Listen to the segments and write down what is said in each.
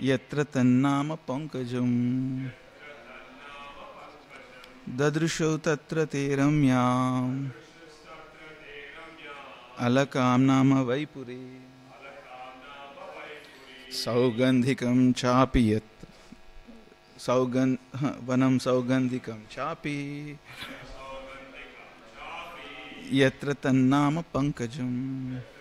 यत्र तन्नाम पङ्कजम् ददृशौ तत्र ते रम्याम् नाम वैपुरी। सौगन्धिकं चापि यत्। सौगन् वनं सौगन्धिकं चापि। यत्र तन्नाम पङ्कजम्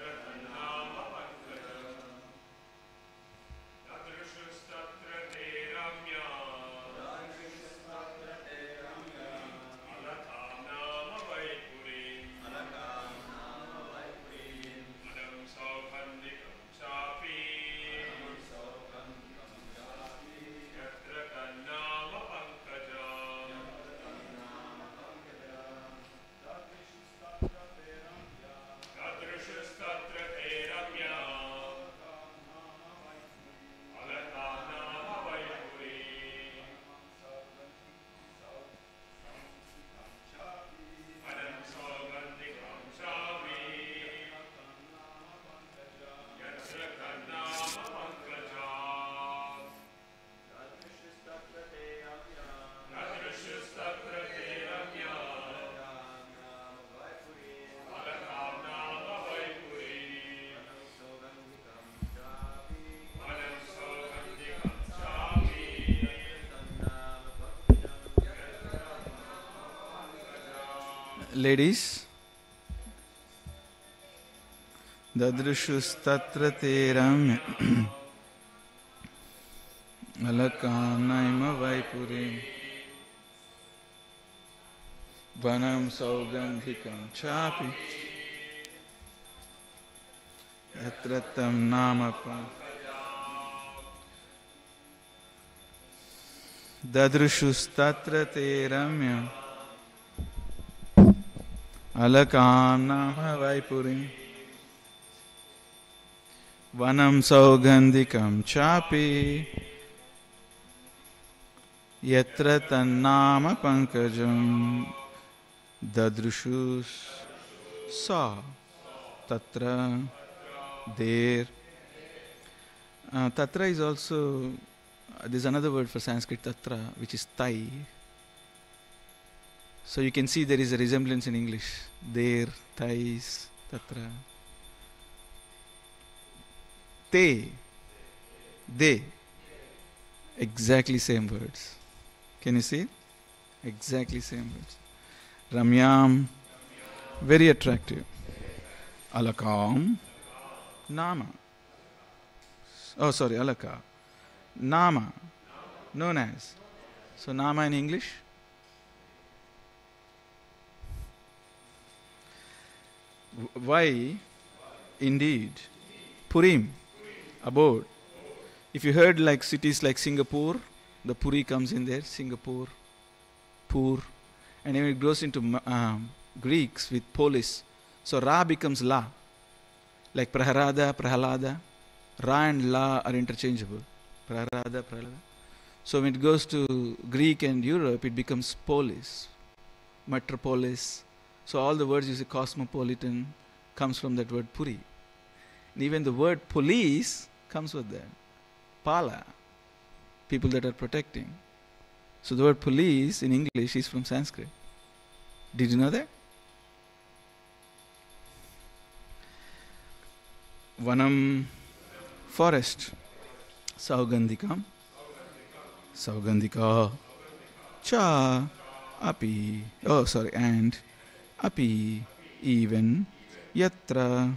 ladies. ददृशुस्तत्र ते रम्य अलकानैम वैपुरी वनं सौगन्धिकं चापि यत्र तं नाम ददृशुस्तत्र ते अलकानाम वैपुरी वनम सौगंधिकम चापी। यत्र तन्नाम पंकजम ददृशु सा तत्र देर। तत्र is also this another word for Sanskrit तत्र विच इज़ तई so you can see there is a resemblance in english. There thais tatra. Te. They. Exactly same words. Can you see? Exactly same words. Ramyam. Very attractive. Alakam. Nama. Oh sorry alaka. Nama. Known as. So nama in english why? Indeed. Purim. Abode. If you heard like cities like singapore the puri comes in there. Singapore. Pur. And then it goes into um, greeks with polis. So ra becomes la. Like praharada prahalada. Ra and la are interchangeable. Praharada prahalada. So when it goes to greek and europe it becomes polis. Metropolis so all the words you see cosmopolitan comes from that word puri. And even the word police comes with that. Pala, people that are protecting. So the word police in English is from Sanskrit. Did you know that? Vanam, forest. Saugandhikam. Saugandhika. Cha. Api. Oh, sorry, and. Api, even, yatra,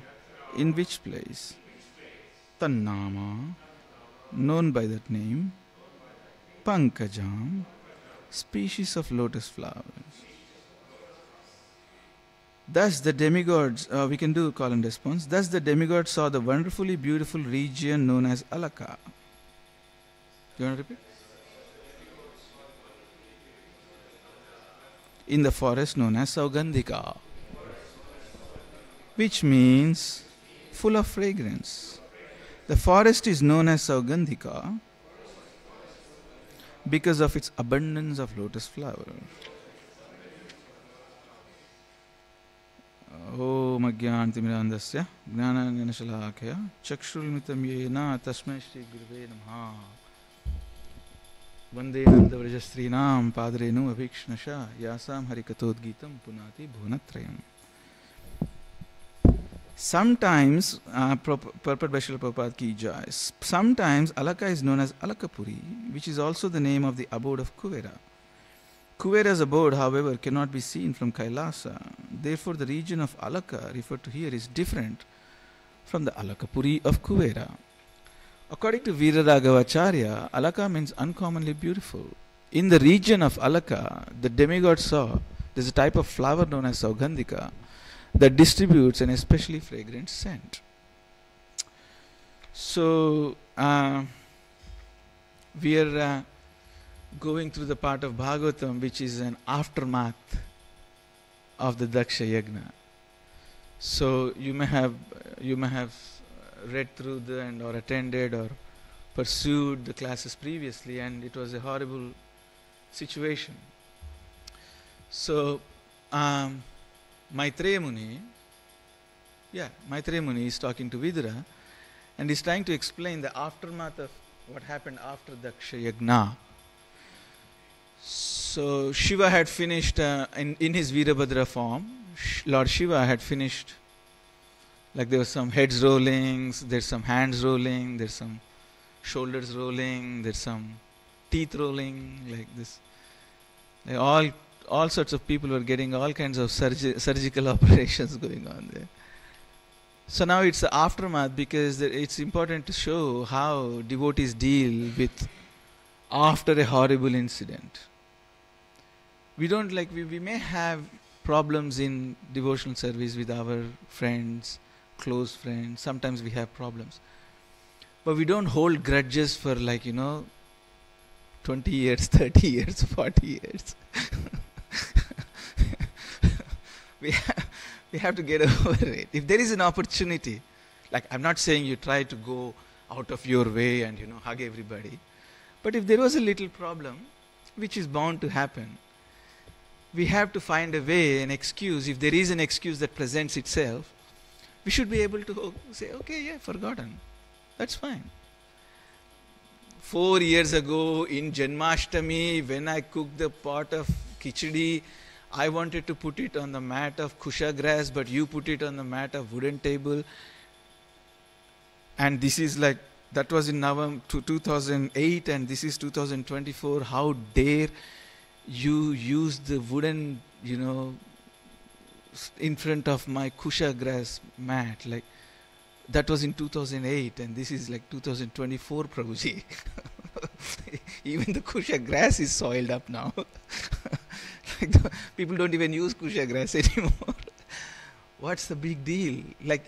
in which place, Tannama, known by that name, Pankajam, species of lotus flowers. Thus the demigods, uh, we can do call and response. Thus the demigods saw the wonderfully beautiful region known as Alaka. Do You want to repeat? in the forest known as Saugandhika, which means full of fragrance. The forest is known as Saugandhika because of its abundance of lotus flower. ॐ अज्ञानतिमिरान्धस्य ज्ञानाञ्जनशलाखया चक्षुर्मितं येन तस्मै श्रीगुरुवे नमः वंदे नन्दव्रजस्त्रीणां पादरेणु अभीक्ष्णश यासां हरिकथोद्गीतं पुनाति भुवनत्रयम् Sometimes, uh, Purport by Srila Prabhupada ki jai, sometimes Alaka is known as Alakapuri, which is also the name of the abode of Kuvera. Kuvera's abode, however, cannot be seen from Kailasa. Therefore, the region of Alaka referred to here is different from the Alakapuri of Kuvera. According to Viraragavacharya, Alaka means uncommonly beautiful. In the region of Alaka, the demigod saw there's a type of flower known as Saugandhika that distributes an especially fragrant scent. So, uh, we are uh, going through the part of Bhagavatam which is an aftermath of the Daksha Yagna. So, you may have you may have read through the and or attended or pursued the classes previously, and it was a horrible situation. So, um, Maitreya Muni, yeah, Maitreya Muni is talking to Vidura and he's trying to explain the aftermath of what happened after the Yagna. So Shiva had finished uh, in, in his Virabhadra form, Lord Shiva had finished, like there was some heads rolling, there's some hands rolling, there's some shoulders rolling, there's some teeth rolling, like this. Like all all sorts of people were getting all kinds of surgi- surgical operations going on there. So now it's the aftermath because it's important to show how devotees deal with after a horrible incident. We don't like, we, we may have problems in devotional service with our friends, close friends. Sometimes we have problems. But we don't hold grudges for like, you know, 20 years, 30 years, 40 years. we, have, we have to get over it. If there is an opportunity, like I'm not saying you try to go out of your way and you know hug everybody, but if there was a little problem, which is bound to happen, we have to find a way, an excuse. If there is an excuse that presents itself, we should be able to say, okay, yeah, forgotten. That's fine. Four years ago in Janmashtami, when I cooked the pot of khichdi, I wanted to put it on the mat of kusha grass, but you put it on the mat of wooden table. And this is like, that was in November 2008, and this is 2024. How dare you use the wooden, you know, in front of my kusha grass mat? Like, that was in 2008, and this is like 2024, Prabhuji. Even the kusha grass is soiled up now. like the, people don't even use kusha grass anymore. What's the big deal? Like,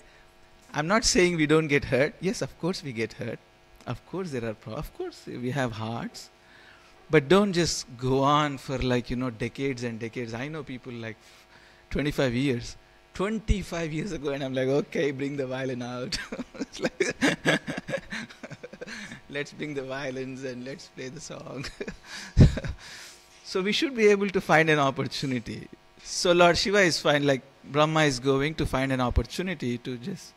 I'm not saying we don't get hurt. Yes, of course we get hurt. Of course there are pro- of course we have hearts. But don't just go on for like, you know, decades and decades. I know people like 25 years. 25 years ago and I'm like, okay, bring the violin out. let's bring the violins and let's play the song. So we should be able to find an opportunity. So Lord Shiva is fine, like Brahma is going to find an opportunity to just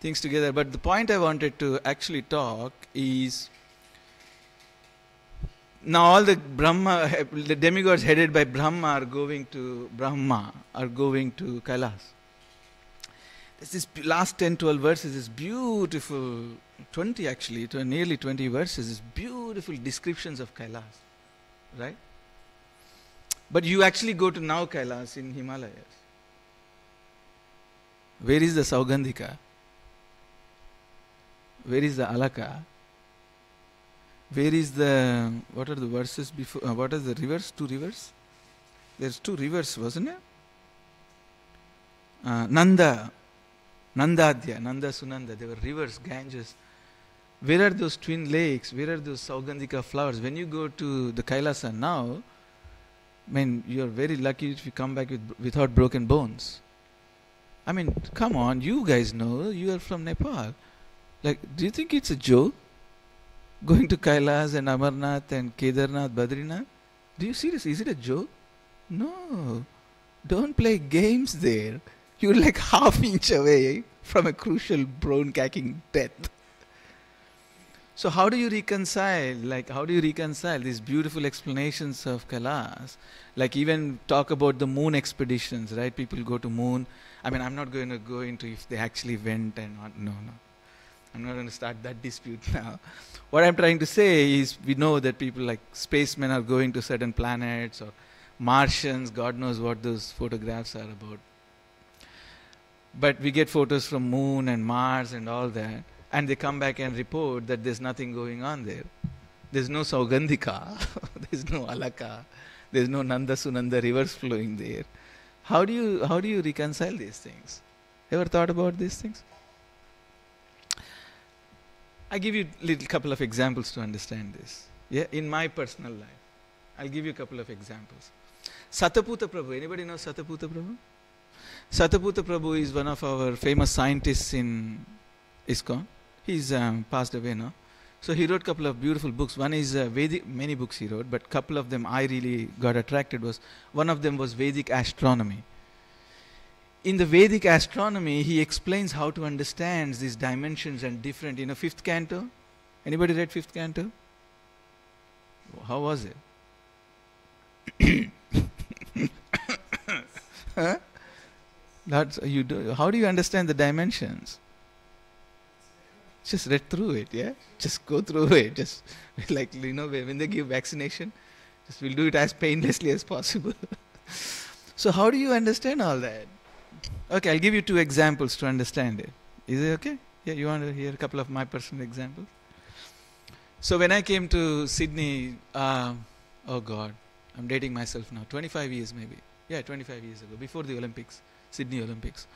things together. But the point I wanted to actually talk is now all the Brahma, the demigods headed by Brahma are going to Brahma, are going to Kailas. This is last 10, 12 verses is beautiful, 20 actually, nearly 20 verses is beautiful descriptions of Kailas right? But you actually go to now Kailas in Himalayas. Where is the Saugandhika? Where is the Alaka? Where is the what are the verses before? Uh, what are the rivers? Two rivers. There's two rivers, wasn't it? Uh, Nanda, Nandadya, Nanda Sunanda. There were rivers, Ganges. Where are those twin lakes? Where are those Saugandhika flowers? When you go to the Kailasa now, I mean, you're very lucky if you come back with, without broken bones. I mean, come on, you guys know, you are from Nepal. Like, do you think it's a joke? Going to Kailas and Amarnath and Kedarnath, Badrinath? Do you serious? Is it a joke? No. Don't play games there. You're like half inch away from a crucial bone cracking death. So how do you reconcile, like how do you reconcile these beautiful explanations of Kailas? Like even talk about the moon expeditions, right? People go to moon. I mean, I'm not going to go into if they actually went and not. No, no. I'm not going to start that dispute now. What I'm trying to say is we know that people like spacemen are going to certain planets or Martians, God knows what those photographs are about. But we get photos from moon and Mars and all that and they come back and report that there's nothing going on there. There's no Saugandhika, there's no Alaka, there's no Nanda Sunanda rivers flowing there. How do you how do you reconcile these things? Ever thought about these things? I give you a little couple of examples to understand this. Yeah, in my personal life. I'll give you a couple of examples. Sadaputa Prabhu, anybody know Sadaputa Prabhu? Sadaputa Prabhu is one of our famous scientists in ISKCON. He's um, passed away now. So he wrote a couple of beautiful books. One is uh, Vedic, many books he wrote, but couple of them I really got attracted was, one of them was Vedic astronomy. In the Vedic astronomy, he explains how to understand these dimensions and different, you know, fifth canto. Anybody read fifth canto? How was it? huh? That's you do. How do you understand the dimensions? just read through it, yeah? Just go through it. Just like, you know, when they give vaccination, just we'll do it as painlessly as possible. so, how do you understand all that? Okay, I'll give you two examples to understand it. Is it okay? Yeah, you want to hear a couple of my personal examples? So, when I came to Sydney, uh, oh God, I'm dating myself now, 25 years maybe. Yeah, 25 years ago, before the Olympics, Sydney Olympics.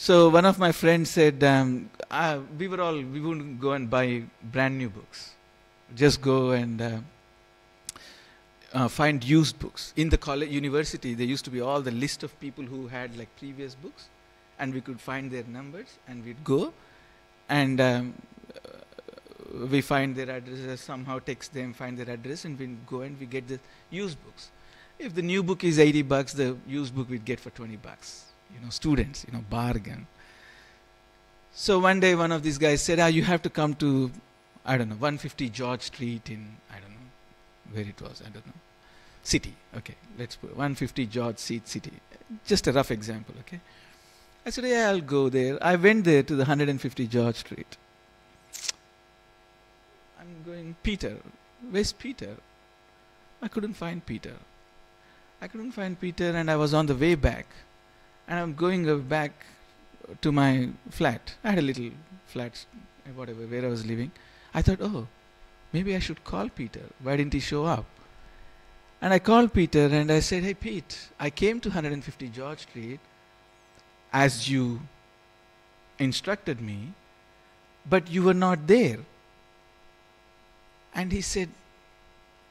So one of my friends said, um, uh, we were all, we wouldn't go and buy brand new books. Just go and uh, uh, find used books. In the college, university, there used to be all the list of people who had like previous books, and we could find their numbers, and we'd go, and um, uh, we find their addresses, somehow text them, find their address, and we go and we get the used books. If the new book is 80 bucks, the used book we'd get for 20 bucks you know, students, you know, bargain. So one day one of these guys said, ah, you have to come to, I don't know, 150 George Street in, I don't know, where it was, I don't know, city. Okay, let's put 150 George Street City. Just a rough example, okay. I said, yeah, I'll go there. I went there to the 150 George Street. I'm going, Peter, where's Peter? I couldn't find Peter. I couldn't find Peter and I was on the way back and I'm going back to my flat. I had a little flat, whatever, where I was living. I thought, oh, maybe I should call Peter. Why didn't he show up? And I called Peter and I said, hey, Pete, I came to 150 George Street as you instructed me, but you were not there. And he said,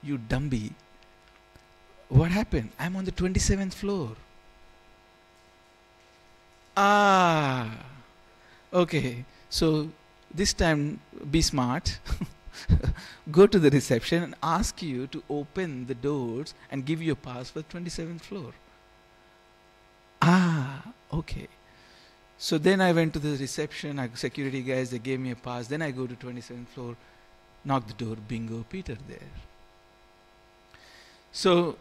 you dumbie, what happened? I'm on the 27th floor. Ah, okay. So this time be smart. Go to the reception and ask you to open the doors and give you a pass for the 27th floor. Ah, okay. So then I went to the reception, I, security guys, they gave me a pass. Then I go to 27th floor, knock the door, bingo, Peter there. So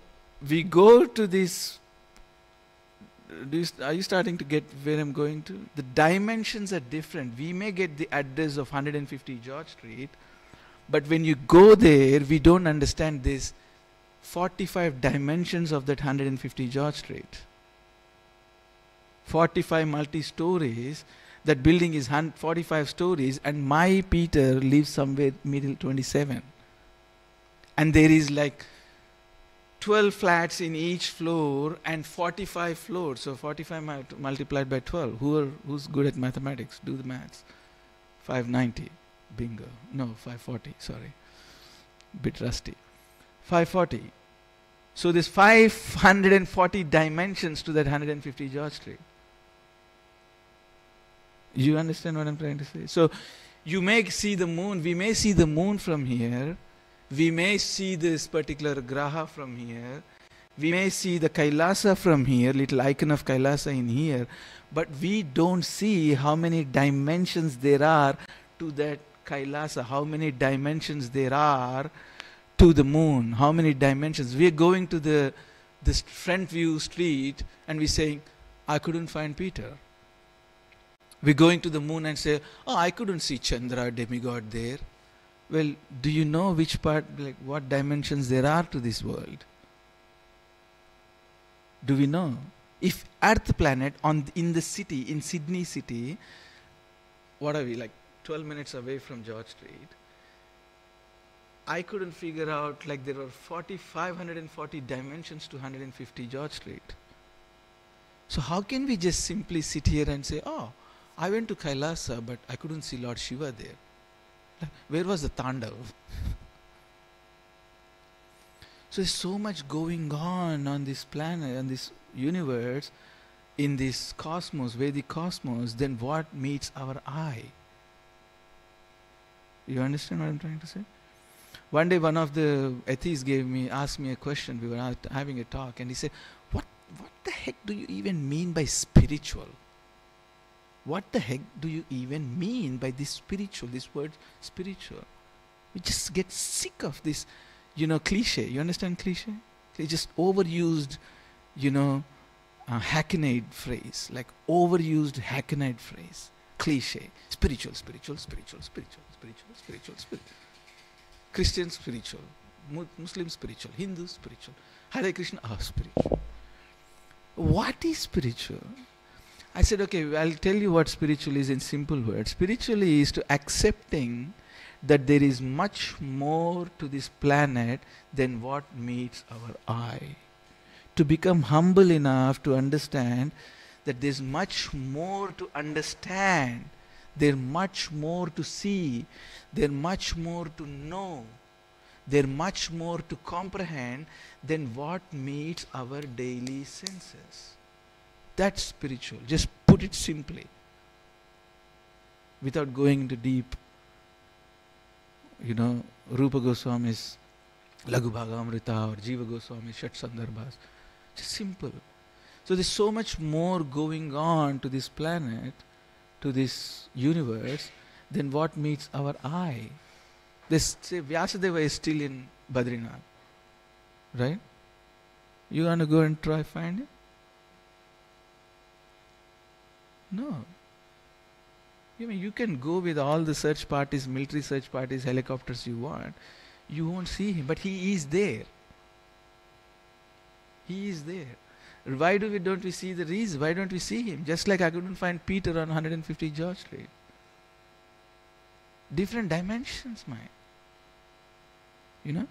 we go to this you, are you starting to get where I'm going to? The dimensions are different. We may get the address of 150 George Street, but when you go there, we don't understand this 45 dimensions of that 150 George Street. 45 multi stories. That building is 45 stories, and my Peter lives somewhere middle 27. And there is like 12 flats in each floor and 45 floors. So 45 multiplied by 12. Who are, who's good at mathematics? Do the maths. 590. Bingo. No, 540. Sorry. Bit rusty. 540. So there's 540 dimensions to that 150 George. You understand what I'm trying to say? So you may see the moon. We may see the moon from here we may see this particular graha from here. We may see the Kailasa from here, little icon of Kailasa in here, but we don't see how many dimensions there are to that Kailasa, how many dimensions there are to the moon, how many dimensions. We're going to the this front view street and we're saying, I couldn't find Peter. We're going to the moon and say, Oh, I couldn't see Chandra, demigod there. Well, do you know which part, like what dimensions there are to this world? Do we know? If Earth planet on in the city, in Sydney city, what are we like 12 minutes away from George Street? I couldn't figure out like there were 40, 540 dimensions to 150 George Street. So how can we just simply sit here and say, oh, I went to Kailasa, but I couldn't see Lord Shiva there. Where was the Tandav? so there's so much going on on this planet, on this universe, in this cosmos, Vedic cosmos, then what meets our eye. You understand what I'm trying to say? One day, one of the atheists gave me, asked me a question. We were having a talk, and he said, "What, what the heck do you even mean by spiritual? What the heck do you even mean by this spiritual? This word spiritual? We just get sick of this, you know, cliche. You understand cliche? It's just overused, you know, uh, hackneyed phrase, like overused hackneyed phrase, cliche. Spiritual, spiritual, spiritual, spiritual, spiritual, spiritual, spiritual. Christian spiritual, Muslim spiritual, Hindu spiritual, Hare Krishna, ah, spiritual. What is spiritual? I said, okay, I'll tell you what spiritual is in simple words. Spiritual is to accepting that there is much more to this planet than what meets our eye. To become humble enough to understand that there's much more to understand, there's much more to see, there's much more to know, there's much more to comprehend than what meets our daily senses. That's spiritual. Just put it simply. Without going into deep, you know, Rupa Goswami's Laghu Bhagamrita or Jiva Goswami's Shat Sandarbhas. Just simple. So there's so much more going on to this planet, to this universe, than what meets our eye. This say Vyasadeva is still in Badrinath. Right? You wanna go and try find him? No. You mean you can go with all the search parties, military search parties, helicopters you want. You won't see him, but he is there. He is there. Why do we don't we see the reason? Why don't we see him? Just like I couldn't find Peter on 150 George Street. Different dimensions, man. You know?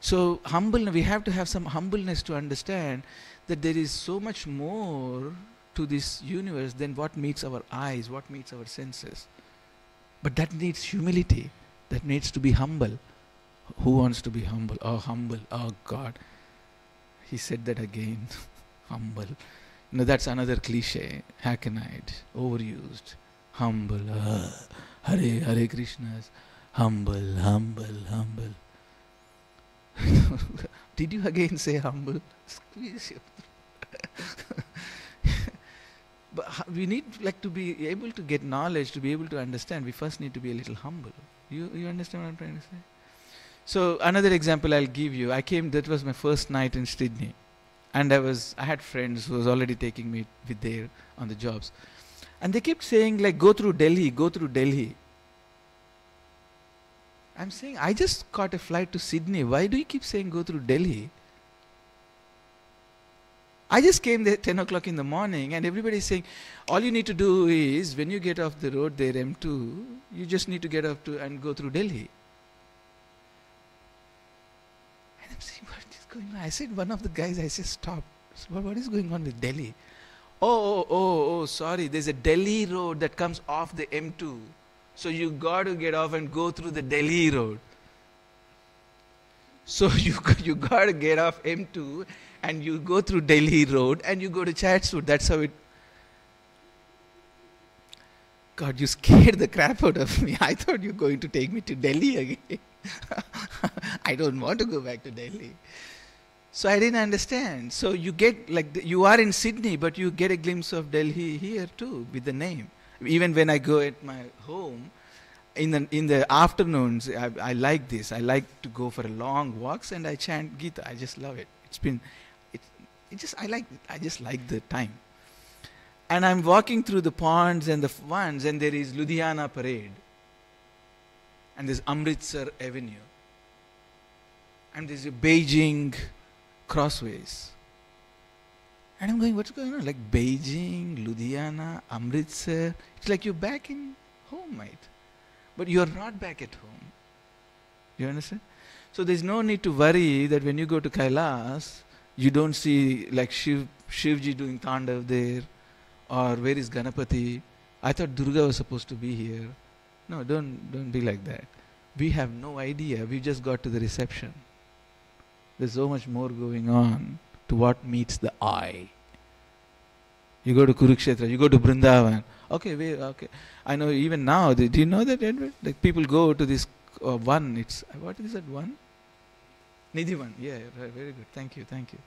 So humble we have to have some humbleness to understand that there is so much more to this universe than what meets our eyes, what meets our senses. But that needs humility. That needs to be humble. Who wants to be humble? Oh, humble. Oh, God. He said that again. humble. No, that's another cliche. Hackneyed, overused. Humble. Uh, Hare, Hare Krishnas. Humble, humble, humble. Did you again say humble? Squeeze you. but we need like to be able to get knowledge to be able to understand we first need to be a little humble you you understand what i'm trying to say so another example i'll give you i came that was my first night in sydney and i was i had friends who was already taking me with there on the jobs. And they kept saying like go through delhi go through delhi. I'm saying i just caught a flight to sydney. Why do you keep saying go through delhi? I just came there 10 o'clock in the morning and everybody is saying, all you need to do is when you get off the road there, M2, you just need to get off to and go through Delhi. And I'm saying, what going on? I said, one of the guys, I said, stop. Said, what is going on with Delhi? Oh, oh, oh, oh, sorry, there's a Delhi road that comes off the M2. So you got to get off and go through the Delhi road. So you, you got to get off M2 and you go through Delhi Road and you go to Chatswood. That's how it. God, you scared the crap out of me. I thought you were going to take me to Delhi again. I don't want to go back to Delhi. So I didn't understand. So you get like the, you are in Sydney, but you get a glimpse of Delhi here too with the name. Even when I go at my home, in the in the afternoons, I, I like this. I like to go for long walks and I chant Gita. I just love it. It's been, it, it just I like I just like the time. And I'm walking through the ponds and the ones, and there is Ludhiana Parade, and there's Amritsar Avenue, and there's a Beijing crossways. And I'm going, what's going on? Like Beijing, Ludhiana, Amritsar. It's like you're back in home, mate. But you're not back at home. You understand? So there's no need to worry that when you go to Kailas, you don't see like Shiv, Shivji doing Tandav there, or where is Ganapati? I thought Durga was supposed to be here. No, don't don't be like that. We have no idea. We just got to the reception. There's so much more going on to what meets the eye. You go to Kurukshetra, you go to Brindavan. Okay, wait, okay. I know even now. Do you know that Edward? Like people go to this uh, one. It's what is that one? Nidhivan. Yeah, right, very good. Thank you, thank you.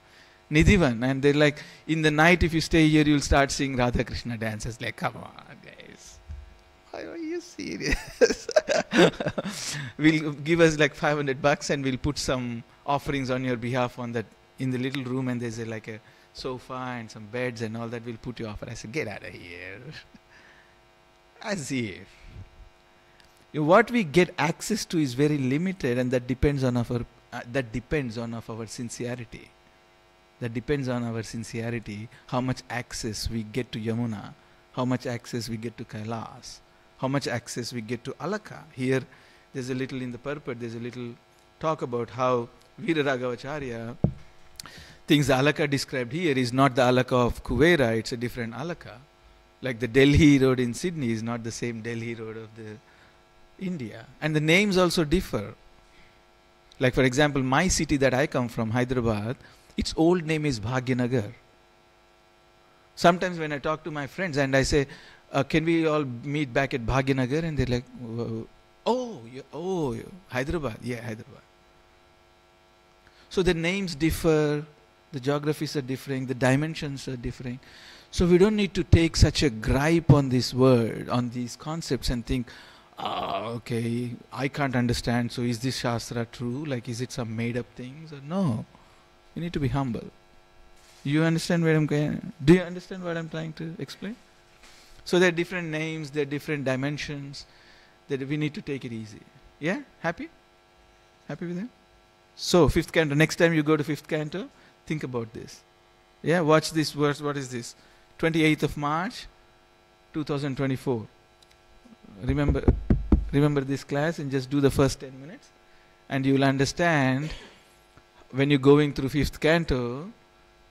Nidhivan, and they're like in the night. If you stay here, you'll start seeing Radha Krishna dances. Like, come on, guys. Why are you serious? we'll give us like 500 bucks and we'll put some offerings on your behalf on that in the little room and there's a, like a sofa and some beds and all that we'll put your offer i said get out of here. As if You what we get access to is very limited and that depends on our uh, that depends on of our sincerity. That depends on our sincerity how much access we get to yamuna how much access we get to kailas how much access we get to alaka. Here there's a little in the purport there's a little talk about how Veeraraghavacharya thinks the alaka described here is not the alaka of Kuvera, it's a different alaka. Like the Delhi road in Sydney is not the same Delhi road of the India. And the names also differ. Like for example, my city that I come from, Hyderabad, its old name is Bhagyanagar. Sometimes when I talk to my friends and I say, uh, can we all meet back at Bhagyanagar? And they're like, oh, you, oh, Hyderabad. Yeah, Hyderabad. So the names differ, the geographies are differing, the dimensions are differing. So we don't need to take such a gripe on this word, on these concepts, and think, ah, okay, I can't understand. So is this Shastra true? Like, is it some made up things? Or no. You need to be humble. You understand where I'm going? Do you understand what I'm trying to explain? So there are different names, there are different dimensions that we need to take it easy. Yeah? Happy? Happy with that? So, fifth canto. Next time you go to fifth canto, think about this. Yeah, watch this verse. What is this? 28th of March, 2024. Remember, remember this class and just do the first 10 minutes, and you will understand when you're going through fifth canto.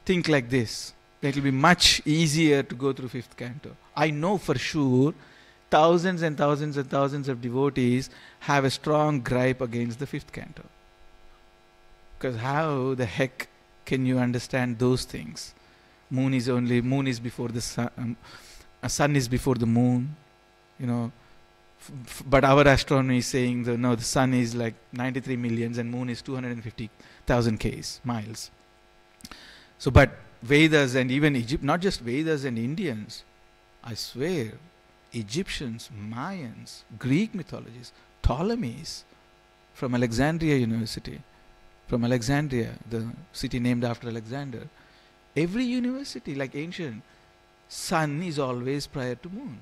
Think like this. It will be much easier to go through fifth canto. I know for sure thousands and thousands and thousands of devotees have a strong gripe against the fifth canto. Because how the heck can you understand those things? Moon is only moon is before the sun. Um, sun is before the moon. You know, but our astronomy is saying no, the sun is like 93 millions and moon is 250,000 k's miles. So, but Vedas and even Egypt, not just Vedas and Indians, I swear, Egyptians, Mayans, Greek mythologies, Ptolemies from Alexandria University, from Alexandria, the city named after Alexander. Every university, like ancient, sun is always prior to moon.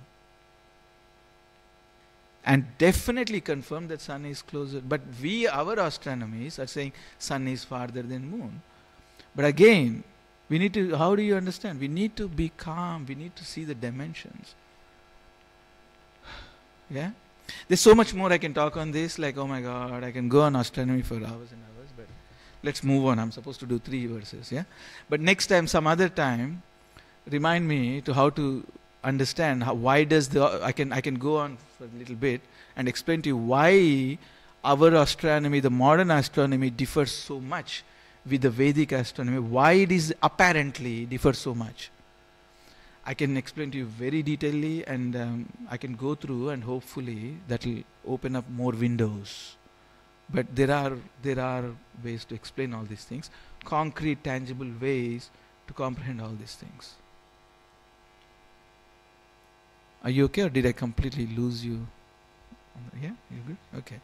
And definitely confirm that sun is closer. But we, our astronomies, are saying sun is farther than moon. But again, we need to, how do you understand? We need to be calm. We need to see the dimensions. Yeah? There's so much more I can talk on this. Like, oh my God, I can go on astronomy for hours and hours. But let's move on. I'm supposed to do three verses. Yeah? But next time, some other time, remind me to how to understand how, why does the I can I can go on for a little bit and explain to you why our astronomy, the modern astronomy, differs so much with the Vedic astronomy. Why it is apparently differs so much. I can explain to you very detailedly, and um, I can go through, and hopefully that will open up more windows. But there are there are ways to explain all these things. concrete, tangible ways to comprehend all these things. Are you okay, or did I completely lose you? Yeah, you good? Okay.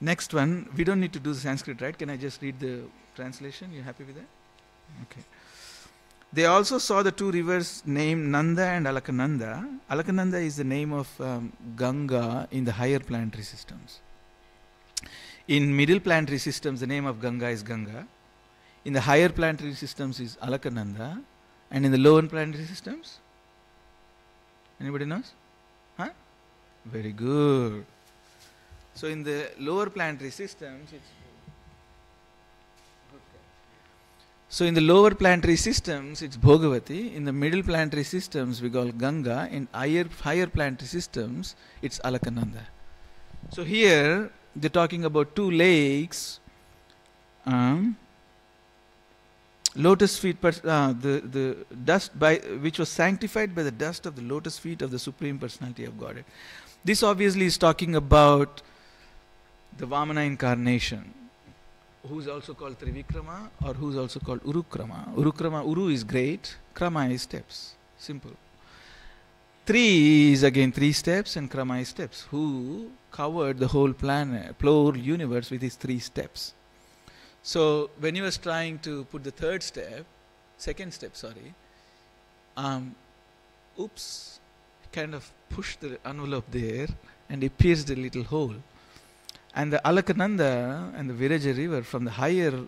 Next one, we don't need to do the Sanskrit, right? Can I just read the translation? You happy with that? Okay. They also saw the two rivers named Nanda and Alakananda. Alakananda is the name of um, Ganga in the higher planetary systems. In middle planetary systems, the name of Ganga is Ganga. In the higher planetary systems is Alakananda. And in the lower planetary systems? Anybody knows? Huh? Very good. So in the lower planetary systems, it's so in the lower planetary systems, it's Bhogavati. In the middle planetary systems, we call Ganga. In higher higher planetary systems, it's Alakananda. So here they're talking about two lakes. Um, lotus feet, uh, the the dust by which was sanctified by the dust of the lotus feet of the supreme personality of Godhead. This obviously is talking about the Vamana incarnation, who's also called Trivikrama or who's also called Urukrama. Urukrama, Uru is great, Krama is steps. Simple. Three is again three steps and Krama is steps. Who covered the whole planet, whole universe with his three steps. So when he was trying to put the third step, second step, sorry, um, oops, kind of pushed the envelope there and he pierced a little hole. And the Alakananda and the Viraja river from the higher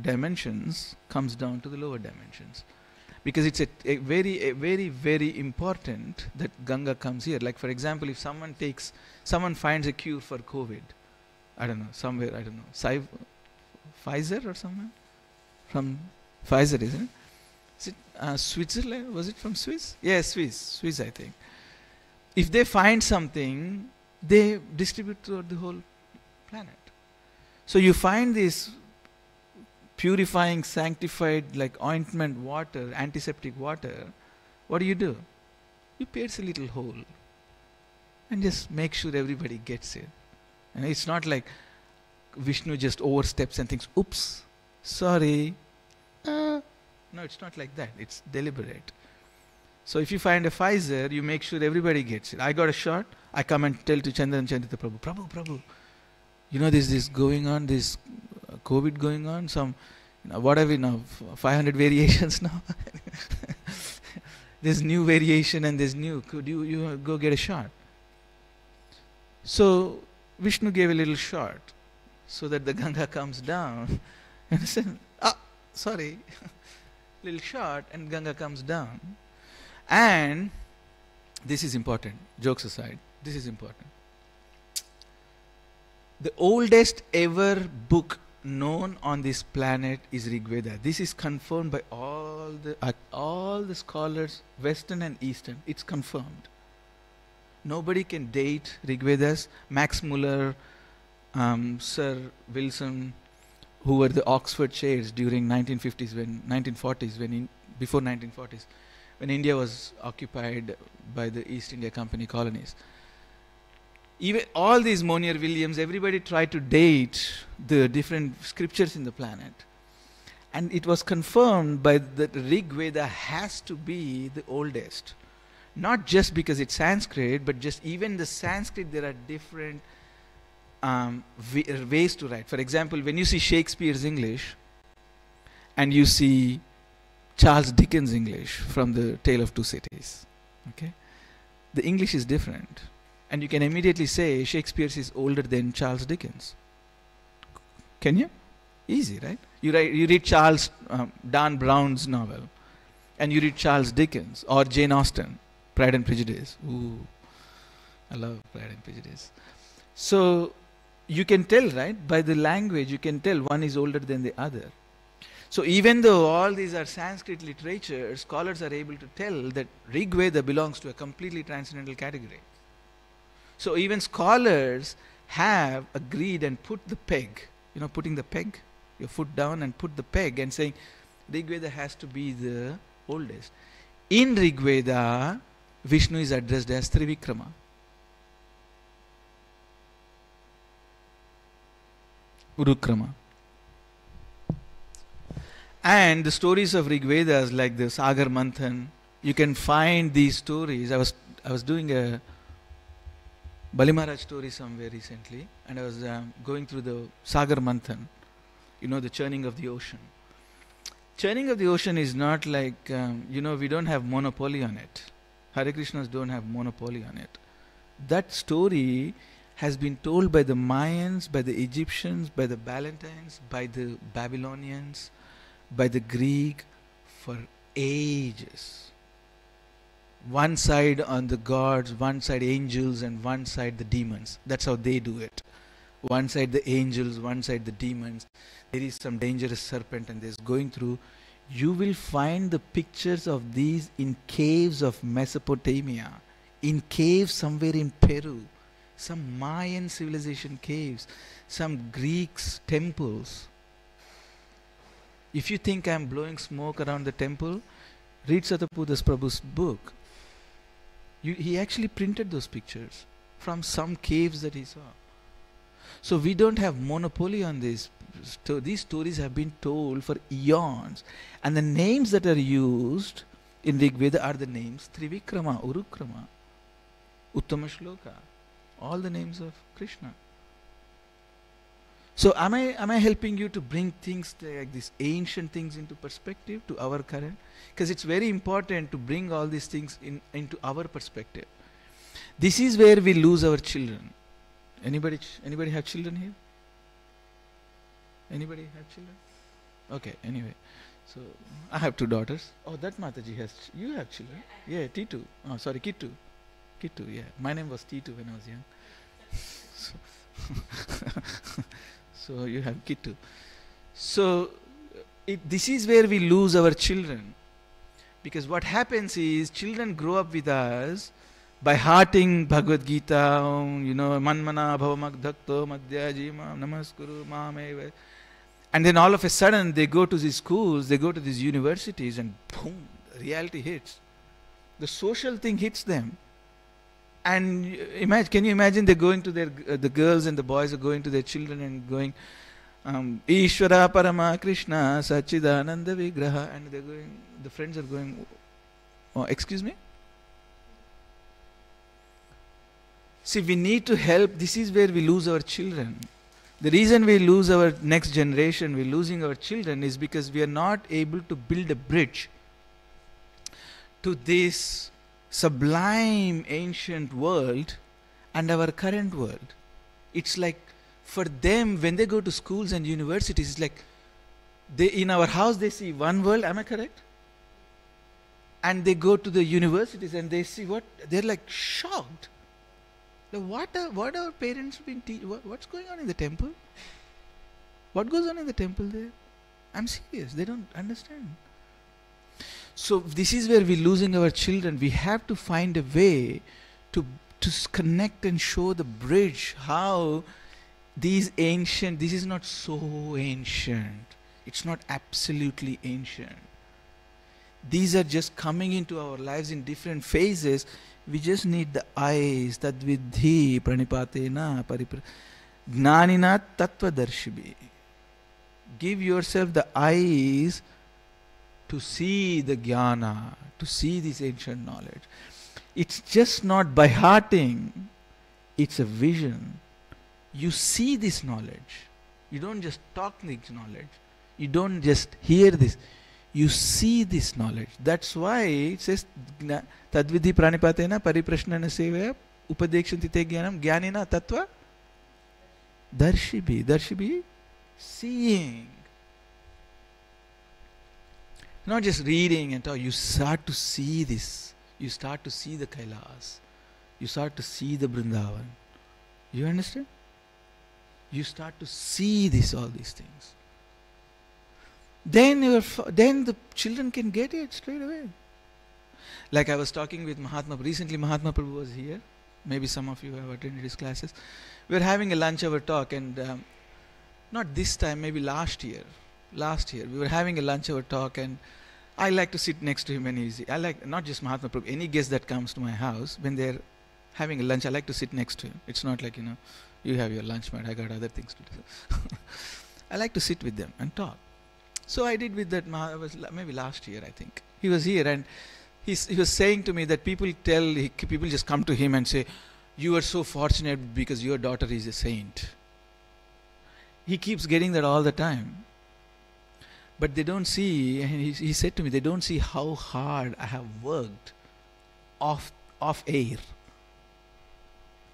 dimensions comes down to the lower dimensions. Because it's a, a very, a very, very important that Ganga comes here. Like for example, if someone takes, someone finds a cure for COVID, I don't know, somewhere, I don't know, Pfizer or someone? From Pfizer, isn't it? Is it uh, Switzerland? Was it from Swiss? Yeah, Swiss. Swiss, I think. If they find something, they distribute throughout the whole planet. So you find this purifying, sanctified, like ointment water, antiseptic water. What do you do? You pierce a little hole and just make sure everybody gets it. And it's not like Vishnu just oversteps and thinks, oops, sorry. Uh, no, it's not like that. It's deliberate. So if you find a Pfizer, you make sure everybody gets it. I got a shot. I come and tell to Chandran Chandrita Prabhu, Prabhu, Prabhu, you know this going on, this COVID going on, some, you know, whatever now, 500 variations now. there's new variation and there's new. Could you, you go get a shot? So Vishnu gave a little shot so that the Ganga comes down and said, ah, sorry, little shot and Ganga comes down. And this is important, jokes aside, this is important. The oldest ever book known on this planet is Rig Veda. This is confirmed by all the uh, all the scholars, Western and Eastern. It's confirmed. Nobody can date Rig Vedas. Max Muller, um, Sir Wilson, who were the Oxford chairs during 1950s, when 1940s, when in, before 1940s, when India was occupied by the East India Company colonies even all these Monier Williams, everybody tried to date the different scriptures in the planet. And it was confirmed by that Rig Veda has to be the oldest. Not just because it's Sanskrit, but just even the Sanskrit, there are different um, ways to write. For example, when you see Shakespeare's English and you see Charles Dickens' English from the Tale of Two Cities, okay, the English is different and you can immediately say Shakespeare is older than Charles Dickens. Can you? Easy, right? You, write, you read Charles um, Dan Brown's novel, and you read Charles Dickens or Jane Austen, Pride and Prejudice. Ooh, I love Pride and Prejudice. So you can tell, right? By the language, you can tell one is older than the other. So even though all these are Sanskrit literature, scholars are able to tell that Rig Veda belongs to a completely transcendental category. So even scholars have agreed and put the peg, you know, putting the peg, your foot down and put the peg and saying Rig Veda has to be the oldest. In Rig Veda, Vishnu is addressed as Trivikrama. Urukrama. And the stories of Rig Vedas, like the Sagar Manthan, you can find these stories. I was I was doing a Bali Maharaj story somewhere recently, and I was um, going through the Sagar Manthan, you know, the churning of the ocean. Churning of the ocean is not like, um, you know, we don't have monopoly on it. Hare Krishnas don't have monopoly on it. That story has been told by the Mayans, by the Egyptians, by the Ballantines, by the Babylonians, by the Greek for ages one side on the gods, one side angels, and one side the demons. That's how they do it. One side the angels, one side the demons. There is some dangerous serpent, and there's going through. You will find the pictures of these in caves of Mesopotamia, in caves somewhere in Peru, some Mayan civilization caves, some Greeks temples. If you think I'm blowing smoke around the temple, read Sadaputa's Prabhu's book. You, he actually printed those pictures from some caves that he saw. So we don't have monopoly on this. So these stories have been told for eons, and the names that are used in Rig Veda are the names Trivikrama, Urukrama, Uttama Shloka, all the names of Krishna. So am I am I helping you to bring things like these ancient things into perspective to our current? Because it's very important to bring all these things in into our perspective. This is where we lose our children. Anybody anybody have children here? Anybody have children? Okay, anyway. So I have two daughters. Oh that Mataji has you have children? Yeah, T2. Oh sorry, Kitu. Kitu, yeah. My name was T2 when I was young. so so you have Kitu. So it, this is where we lose our children. Because what happens is children grow up with us by hearting Bhagavad Gita, um, you know, Manmana Bhavamagdhakto Madhyajima Namaskuru Mameva. And then all of a sudden they go to these schools, they go to these universities, and boom, reality hits. The social thing hits them. And imagine, can you imagine they're going to their, uh, the girls and the boys are going to their children and going, um, Ishvara Parama Krishna Sachidananda Vigraha, and they're going, the friends are going, oh, excuse me? See, we need to help. This is where we lose our children. The reason we lose our next generation, we're losing our children, is because we are not able to build a bridge to this sublime ancient world and our current world. It's like for them, when they go to schools and universities, it's like they in our house they see one world, am I correct? And they go to the universities and they see what they're like shocked. Like what are what are our parents been teaching? what, what's going on in the temple? What goes on in the temple there? I'm serious, they don't understand. So this is where we're losing our children. We have to find a way to to connect and show the bridge how these ancient this is not so ancient. It's not absolutely ancient. These are just coming into our lives in different phases. We just need the eyes tadvidhi pranipatena paripra gnanina tattvadarshibhi. Give yourself the eyes to see the jnana, to see this ancient knowledge. It's just not by hearting, it's a vision. You see this knowledge. You don't just talk this knowledge. You don't just hear this. You see this knowledge. That's why it says Tadvidhi pranipatena pariprashnana sevaya upadekshanti te jnanam jnanina tattva darshibi. Darshibi seeing not just reading and all, you start to see this. You start to see the Kailas. You start to see the Brindavan. You understand? You start to see this, all these things. Then your, then the children can get it straight away. Like I was talking with Mahatma recently. Mahatma Prabhu was here. Maybe some of you have attended his classes. We were having a lunch hour talk, and um, not this time, maybe last year. Last year we were having a lunch hour talk, and I like to sit next to him and easy. I like not just Mahatma Prabhu, any guest that comes to my house when they're having a lunch, I like to sit next to him. It's not like, you know, you have your lunch, mate, I got other things to do. I like to sit with them and talk. So I did with that. ma- was maybe last year, I think. He was here and he's, he was saying to me that people tell, he, people just come to him and say, You are so fortunate because your daughter is a saint. He keeps getting that all the time. But they don't see, he, he said to me, they don't see how hard I have worked off, off air.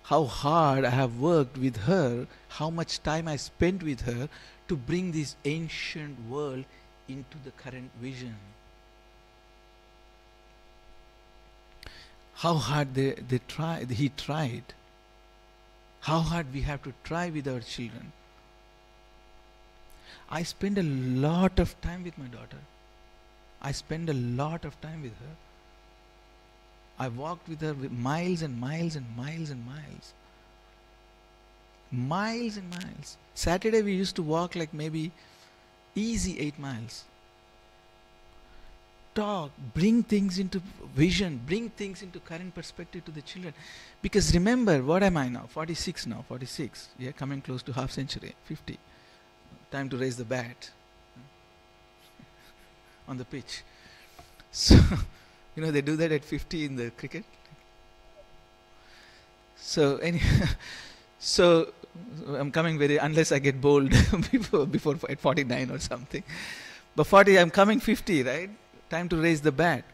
How hard I have worked with her, how much time I spent with her to bring this ancient world into the current vision. How hard they, they try, he tried. How hard we have to try with our children. I spend a lot of time with my daughter. I spend a lot of time with her. I walked with her miles and miles and miles and miles. Miles and miles. Saturday we used to walk like maybe easy eight miles. Talk, bring things into vision, bring things into current perspective to the children. Because remember, what am I now? 46 now, 46. Yeah, coming close to half century, 50. Time to raise the bat on the pitch. So, you know, they do that at 50 in the cricket. So, any, so I'm coming very, unless I get bold before, before at 49 or something. But 40, I'm coming 50, right? Time to raise the bat.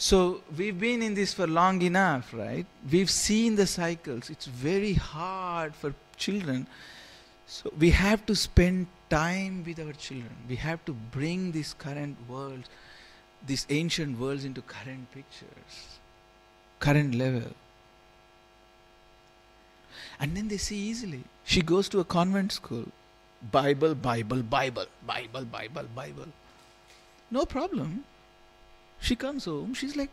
So we've been in this for long enough, right? We've seen the cycles. It's very hard for children. So we have to spend time with our children. We have to bring this current world, these ancient worlds into current pictures, current level. And then they see easily. She goes to a convent school. Bible, Bible, Bible, Bible, Bible, Bible. No problem. She comes home, she's like,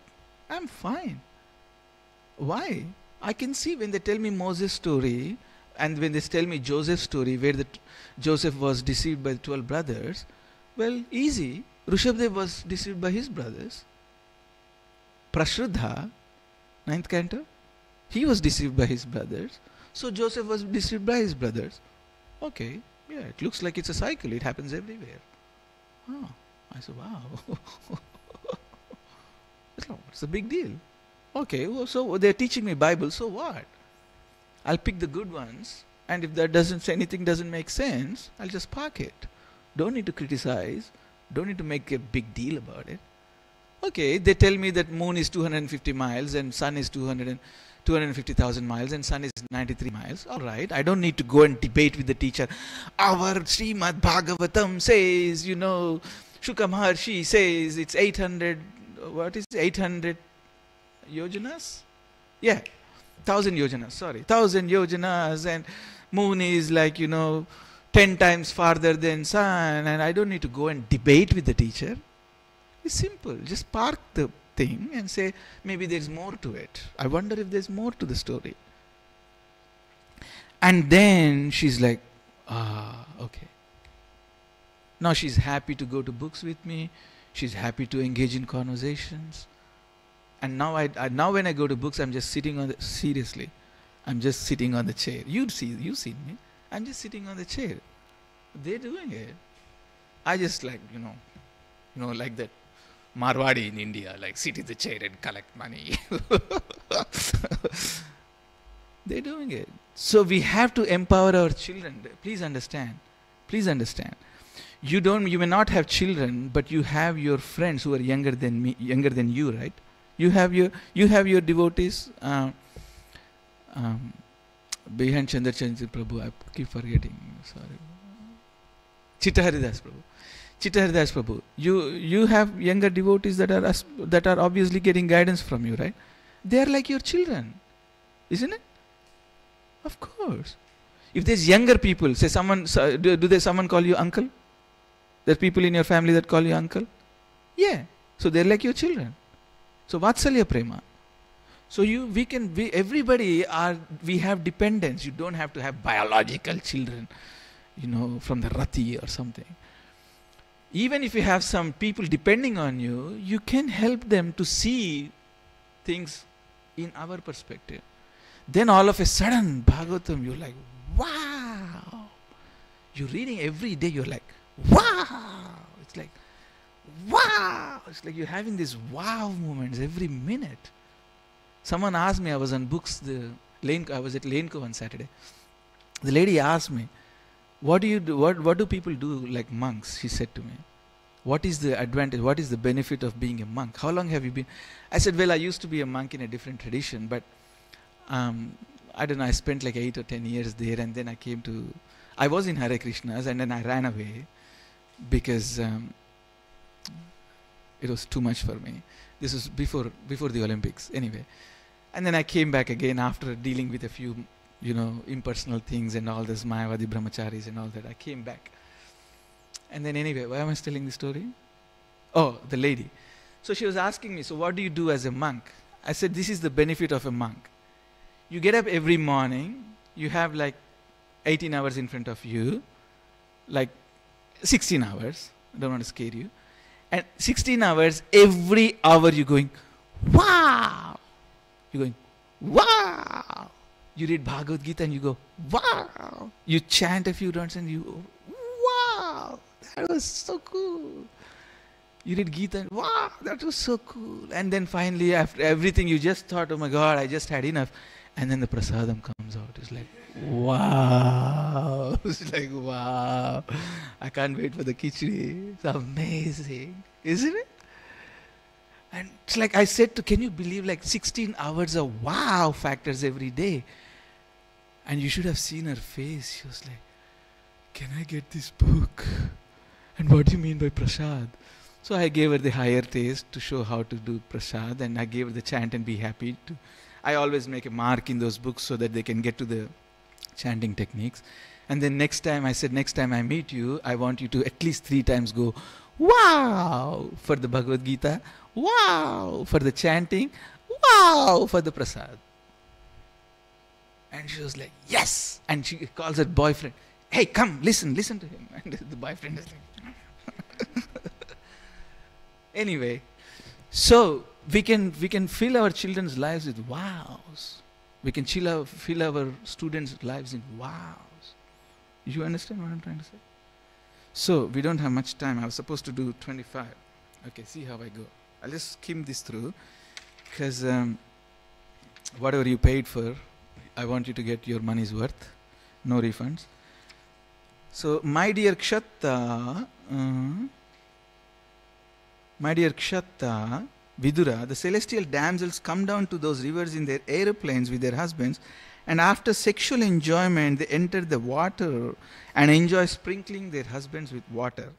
I'm fine. Why? I can see when they tell me Moses' story and when they tell me Joseph's story, where the Joseph was deceived by the 12 brothers, well, easy. Rishabdev was deceived by his brothers. Prashruddha, ninth canto, he was deceived by his brothers. So Joseph was deceived by his brothers. Okay, yeah, it looks like it's a cycle. It happens everywhere. Oh, I said, wow. It's a big deal. Okay, well, so they're teaching me Bible, so what? I'll pick the good ones, and if that doesn't say anything doesn't make sense, I'll just park it. Don't need to criticize. Don't need to make a big deal about it. Okay, they tell me that moon is 250 miles and sun is 200 and 250,000 miles and sun is 93 miles. All right, I don't need to go and debate with the teacher. Our Srimad Bhagavatam says, you know, Shuka Maharshi says it's 800, what is it, 800 yojanas? Yeah, 1000 yojanas, sorry, 1000 yojanas and moon is like, you know, 10 times farther than sun and I don't need to go and debate with the teacher. It's simple. Just park the thing and say, maybe there's more to it. I wonder if there's more to the story. And then she's like, ah, okay. Now she's happy to go to books with me. She's happy to engage in conversations. And now I, I now when I go to books, I'm just sitting on the seriously. I'm just sitting on the chair. You'd see you've seen me. I'm just sitting on the chair. They're doing it. I just like, you know, you know, like that Marwadi in India, like sit in the chair and collect money. They're doing it. So we have to empower our children. Please understand. Please understand. You don't you may not have children, but you have your friends who are younger than me younger than you, right? You have your you have your devotees. Uh, um, behind Chandrachandra Prabhu, I keep forgetting. Sorry. Chitta Haridas Prabhu. Chitta Haridas Prabhu. You you have younger devotees that are that are obviously getting guidance from you, right? They are like your children, isn't it? Of course. If there's younger people, say someone, do, do they someone call you uncle? There's people in your family that call you uncle. Yeah. So they're like your children. So Vatsalya Prema. So you, we can, we, everybody are, we have dependents. You don't have to have biological children, you know, from the Rati or something. Even if you have some people depending on you, you can help them to see things in our perspective. Then all of a sudden, Bhagavatam, you're like, wow. You're reading every day, you're like, wow. It's like, wow. It's like you're having these wow moments every minute. Someone asked me, I was on books, the Lane, I was at Lane Cove on Saturday. The lady asked me, what do you do, what, what do people do like monks? She said to me. What is the advantage, what is the benefit of being a monk? How long have you been? I said, well, I used to be a monk in a different tradition, but um, I don't know, I spent like eight or ten years there and then I came to, I was in Hare Krishnas and then I ran away because um, it was too much for me. This was before, before the Olympics, anyway. And then I came back again after dealing with a few, you know, impersonal things and all this Mayavadi brahmacharis and all that. I came back. And then anyway, why am I telling the story? Oh, the lady. So she was asking me, so what do you do as a monk? I said, this is the benefit of a monk. You get up every morning, you have like 18 hours in front of you, like 16 hours. I don't want to scare you. And 16 hours, every hour you're going, wow. You're going, wow. You read Bhagavad Gita and you go, wow. You chant a few rounds and you, wow. That was so cool. You read Gita and wow, that was so cool. And then finally, after everything, you just thought, oh my God, I just had enough. And then the prasadam comes out. It's like, wow. It's like, wow. I can't wait for the khichdi. It's amazing. Isn't it? And it's like I said to, can you believe like 16 hours of wow factors every day? And you should have seen her face. She was like, can I get this book? And what do you mean by prasad? So I gave her the higher taste to show how to do prasad, and I gave her the chant and be happy. To, I always make a mark in those books so that they can get to the chanting techniques. And then next time I said, next time I meet you, I want you to at least three times go, wow, for the Bhagavad Gita, wow, for the chanting, wow, for the prasad. And she was like, yes. And she calls her boyfriend, hey, come, listen, listen to him. And the boyfriend is like, anyway, so we can we can fill our children's lives with wows. We can chill our, fill our students' lives in wows. You understand what I'm trying to say? So we don't have much time. I was supposed to do 25. Okay, see how I go. I'll just skim this through because um, whatever you paid for, I want you to get your money's worth. No refunds. So, my dear Kshatta, uh, my dear Kshatta, Vidura, the celestial damsels come down to those rivers in their aeroplanes with their husbands, and after sexual enjoyment, they enter the water and enjoy sprinkling their husbands with water.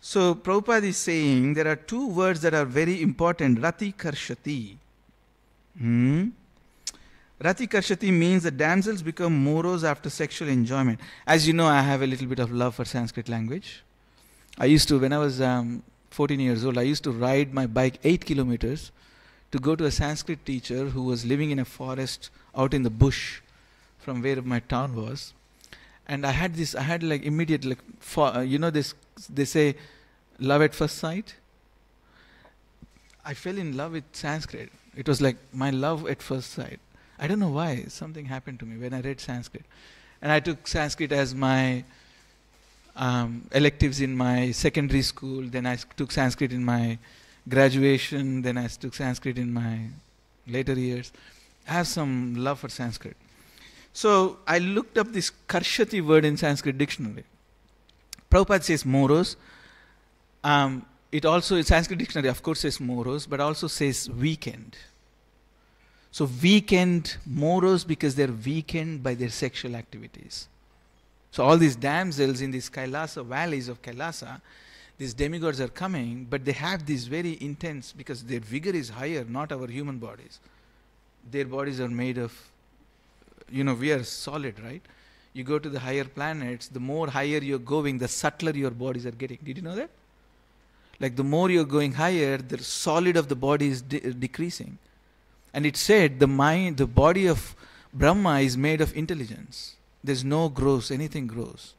So, Prabhupada is saying there are two words that are very important Rati Karshati. Hmm? Rati Karshati means the damsels become moros after sexual enjoyment. As you know, I have a little bit of love for Sanskrit language. I used to, when I was um, 14 years old, I used to ride my bike 8 kilometers to go to a Sanskrit teacher who was living in a forest out in the bush from where my town was. And I had this, I had like immediate, like, for, uh, you know, this, they say love at first sight. I fell in love with Sanskrit. It was like my love at first sight. I don't know why. Something happened to me when I read Sanskrit. And I took Sanskrit as my um, electives in my secondary school. Then I took Sanskrit in my graduation. Then I took Sanskrit in my later years. I have some love for Sanskrit. So I looked up this Karshati word in Sanskrit dictionary. Prabhupada says moros. Um, it also, in Sanskrit dictionary of course says moros, but also says weekend. So weakened moros because they're weakened by their sexual activities. So all these damsels in these Kailasa valleys of Kailasa, these demigods are coming, but they have this very intense because their vigor is higher, not our human bodies. Their bodies are made of, you know, we are solid, right? You go to the higher planets, the more higher you're going, the subtler your bodies are getting. Did you know that? Like the more you're going higher, the solid of the body is de- decreasing. And it said the mind, the body of Brahma is made of intelligence. There's no grows, anything grows.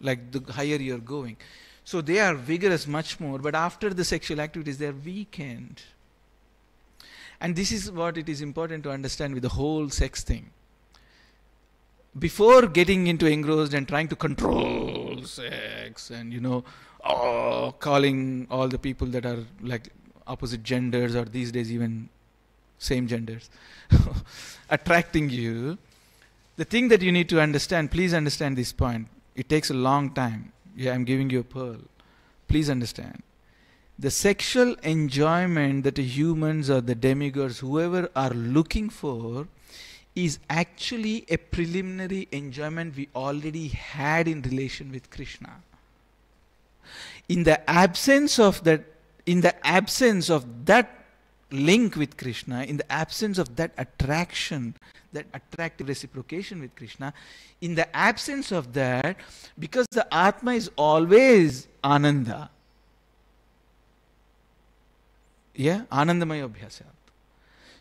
Like the higher you're going. So they are vigorous much more, but after the sexual activities, they are weakened. And this is what it is important to understand with the whole sex thing. Before getting into engrossed and trying to control sex, and you know, oh, calling all the people that are like opposite genders or these days even same genders, attracting you. The thing that you need to understand, please understand this point. It takes a long time. Yeah, I'm giving you a pearl. Please understand. The sexual enjoyment that the humans or the demigods, whoever are looking for, is actually a preliminary enjoyment we already had in relation with Krishna. In the absence of that, in the absence of that link with Krishna, in the absence of that attraction, that attractive reciprocation with Krishna, in the absence of that, because the Atma is always Ananda. Yeah, Anandamaya Abhyasa.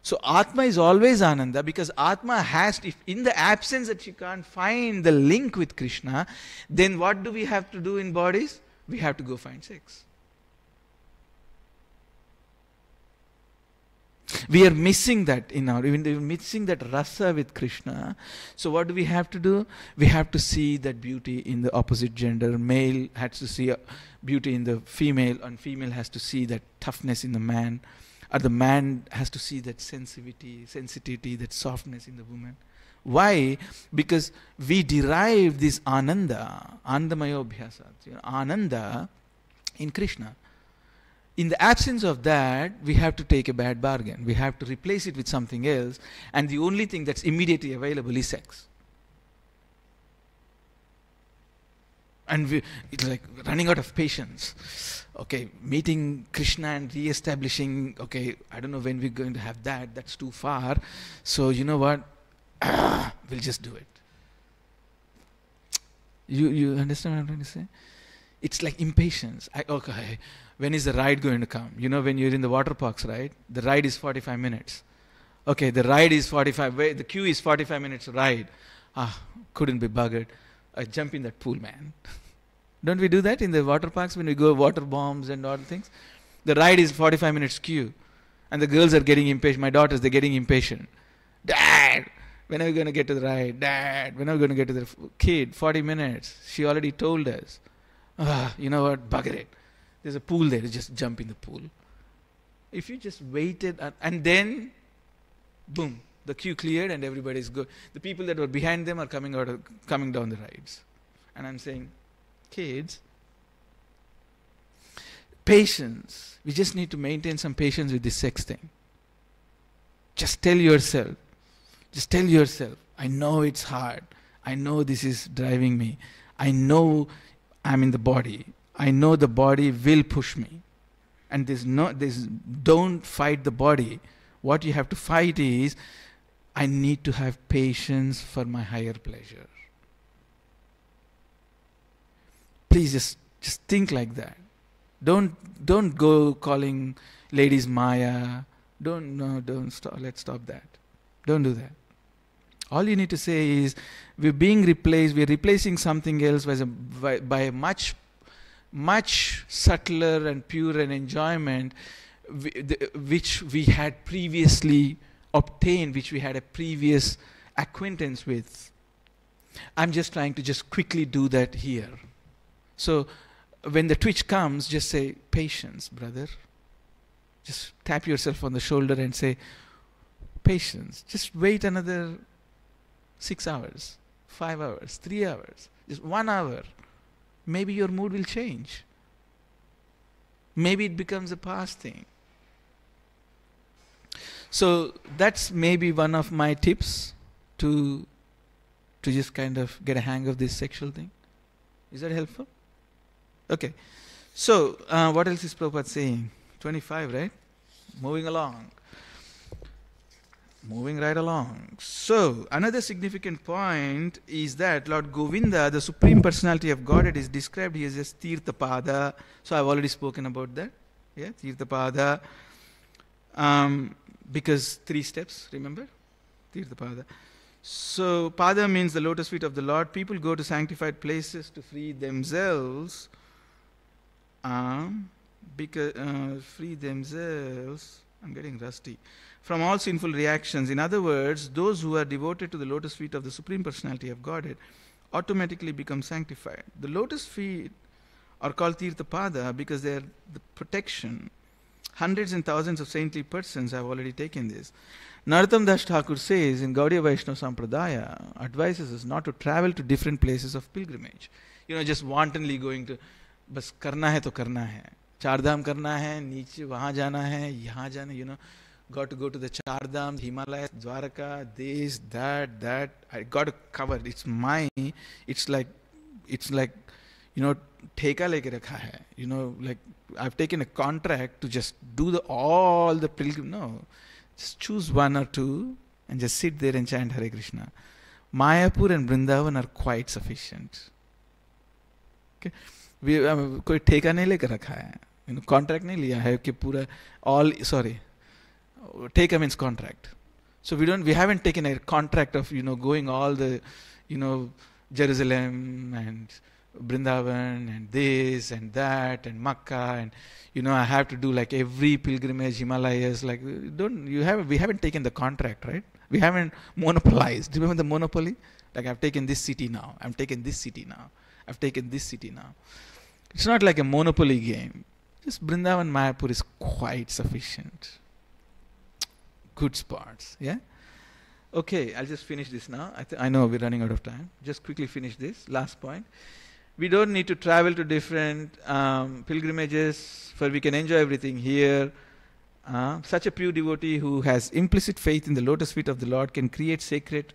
So Atma is always Ananda because Atma has, if in the absence that you can't find the link with Krishna, then what do we have to do in bodies? We have to go find sex. We are missing that in our, even we're missing that rasa with Krishna. So what do we have to do? We have to see that beauty in the opposite gender. Male has to see uh, beauty in the female, and female has to see that toughness in the man or the man has to see that sensitivity, sensitivity, that softness in the woman. Why? Because we derive this ananda, anandamaya you know, ananda in Krishna. In the absence of that, we have to take a bad bargain. We have to replace it with something else, and the only thing that's immediately available is sex. And we, it's like running out of patience okay, meeting Krishna and re-establishing, okay, I don't know when we're going to have that, that's too far. So you know what? we'll just do it. You, you understand what I'm trying to say? It's like impatience. I, okay, when is the ride going to come? You know, when you're in the water parks, right? The ride is 45 minutes. Okay, the ride is 45, the queue is 45 minutes ride. Ah, couldn't be buggered. I jump in that pool, man. Don't we do that in the water parks when we go water bombs and all things? The ride is 45 minutes queue. And the girls are getting impatient. My daughters, they're getting impatient. Dad, when are we going to get to the ride? Dad, when are we going to get to the kid? 40 minutes. She already told us. Ah, you know what? Bugger it. There's a pool there. Just jump in the pool. If you just waited and, and then, boom, the queue cleared and everybody's good. The people that were behind them are coming out, of, coming down the rides. And I'm saying, kids. Patience. We just need to maintain some patience with this sex thing. Just tell yourself, just tell yourself, I know it's hard. I know this is driving me. I know I'm in the body. I know the body will push me. And there's no there's don't fight the body. What you have to fight is I need to have patience for my higher pleasure. please just just think like that. Don't don't go calling ladies Maya. Don't no don't stop. Let's stop that. Don't do that. All you need to say is we're being replaced. We're replacing something else by, a, by, by a much much subtler and pure an enjoyment which we had previously obtained, which we had a previous acquaintance with. I'm just trying to just quickly do that here. So when the twitch comes, just say, Patience, brother. Just tap yourself on the shoulder and say, Patience. Just wait another six hours, five hours, three hours, just one hour. Maybe your mood will change. Maybe it becomes a past thing. So that's maybe one of my tips to to just kind of get a hang of this sexual thing. Is that helpful? Okay. So, uh, what else is Prabhupada saying? 25, right? Moving along. Moving right along. So, another significant point is that Lord Govinda, the Supreme Personality of Godhead, is described here as Tirthapada. So, I've already spoken about that. Yeah, Tirthapada. Um, because three steps, remember? Tirthapada. So, Pada means the lotus feet of the Lord. People go to sanctified places to free themselves um, because, uh, free themselves. I'm getting rusty From all sinful reactions. In other words, those who are devoted to the lotus feet of the Supreme Personality of Godhead automatically become sanctified. The lotus feet are called Tirthapada because they are the protection. Hundreds and thousands of saintly persons have already taken this. Narottam Das Thakur says in Gaudiya Vaishnava Sampradaya, advises us not to travel to different places of pilgrimage. You know, just wantonly going to, बस करना है तो करना है चार धाम करना है नीचे वहाँ जाना है यहाँ जाना you know got to go to the Chardham, Himalayas, Dwarka, this, that, that. I got covered. It's my, it's like, it's like, you know, ठेका लेके You know, like I've taken a contract to just do the all the pilgrim no. Just choose one or two and just sit there and chant Hare Krishna. Mayapur and Vrindavan are quite sufficient. Okay? We, um, कोई ठेका नहीं लेकर रखा You know, contract नहीं लिया है कि पूरा all sorry take a means contract. So we don't, we haven't taken a contract of you know going all the, you know, Jerusalem and Brindavan and this and that and Makkah and you know I have to do like every pilgrimage Himalayas like don't you have we haven't taken the contract right? We haven't monopolized. Remember the monopoly? Like I've taken this city now. I've taken this city now. I've taken this city now. It's not like a monopoly game. Just Brindavan Mayapur is quite sufficient good spots. Yeah? Okay, I'll just finish this now. I, I know we're running out of time. Just quickly finish this. Last point. We don't need to travel to different um, pilgrimages, for we can enjoy everything here. Uh, such a pure devotee who has implicit faith in the lotus feet of the Lord can create sacred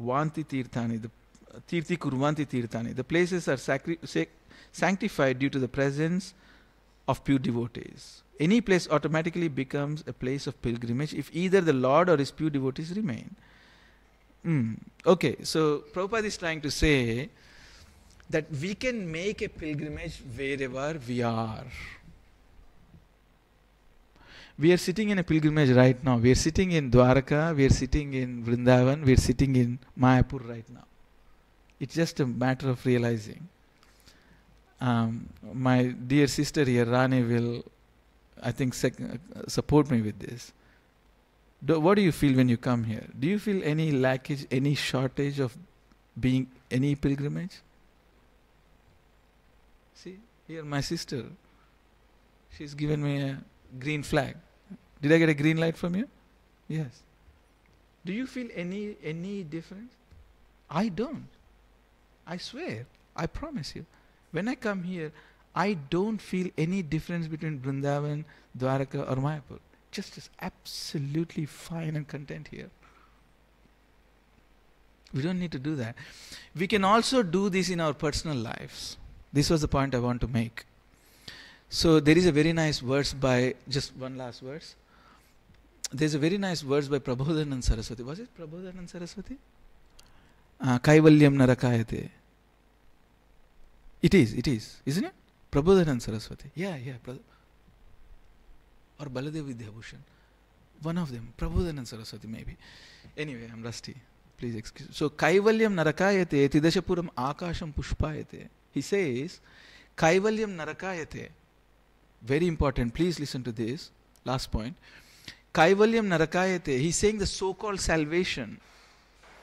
Vanti Tirthani, the uh, Tirthi Kurvanti Tirthani. The places are sacri- sac- sanctified due to the presence of pure devotees any place automatically becomes a place of pilgrimage if either the Lord or his pure devotees remain. Mm. Okay, so Prabhupada is trying to say that we can make a pilgrimage wherever we are. We are sitting in a pilgrimage right now. We are sitting in Dwaraka, we are sitting in Vrindavan, we are sitting in Mayapur right now. It's just a matter of realizing. Um, my dear sister here, Rani, will I think support me with this. Do, what do you feel when you come here? Do you feel any lackage, any shortage of being any pilgrimage? See, here my sister, she's given me a green flag. Did I get a green light from you? Yes. Do you feel any any difference? I don't. I swear. I promise you. When I come here, I don't feel any difference between Vrindavan, Dwaraka, or Mayapur. Just is absolutely fine and content here. We don't need to do that. We can also do this in our personal lives. This was the point I want to make. So there is a very nice verse by just one last verse. There's a very nice verse by Prabodhanand Saraswati. Was it Prabodhanand Saraswati? Uh, Narakayate. It is, it is, isn't it? Prabodhanand Saraswati. Yeah, yeah. Pra- or Baladev Vidyabhushan. One of them. Prabodhanand Saraswati, maybe. Anyway, I'm rusty. Please excuse. So, Kaivalyam Narakayate, Tidashapuram Akasham Pushpayate. He says, Kaivalyam Narakayate. Very important. Please listen to this. Last point. Kaivalyam Narakayate. He's saying the so called salvation.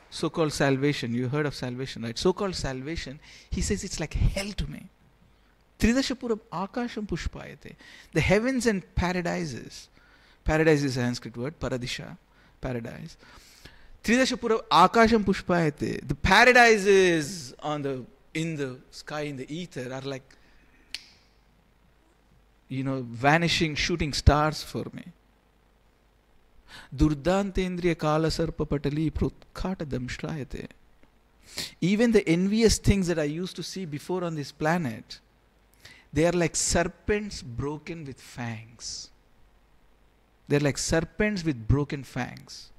So called salvation. You heard of salvation, right? So called salvation. He says it's like hell to me. Tridashapuram Akasham Pushpayate. The heavens and paradises. Paradise is a Sanskrit word, Paradisha, paradise. Tridashapuram Akasham Pushpayate. The paradises on the in the sky, in the ether, are like you know, vanishing, shooting stars for me. Durdantendriya Kala Sarpa Patali Prutkata Damshlayate. Even the envious things that I used to see before on this planet, they are like serpents broken with fangs. They're like serpents with broken fangs.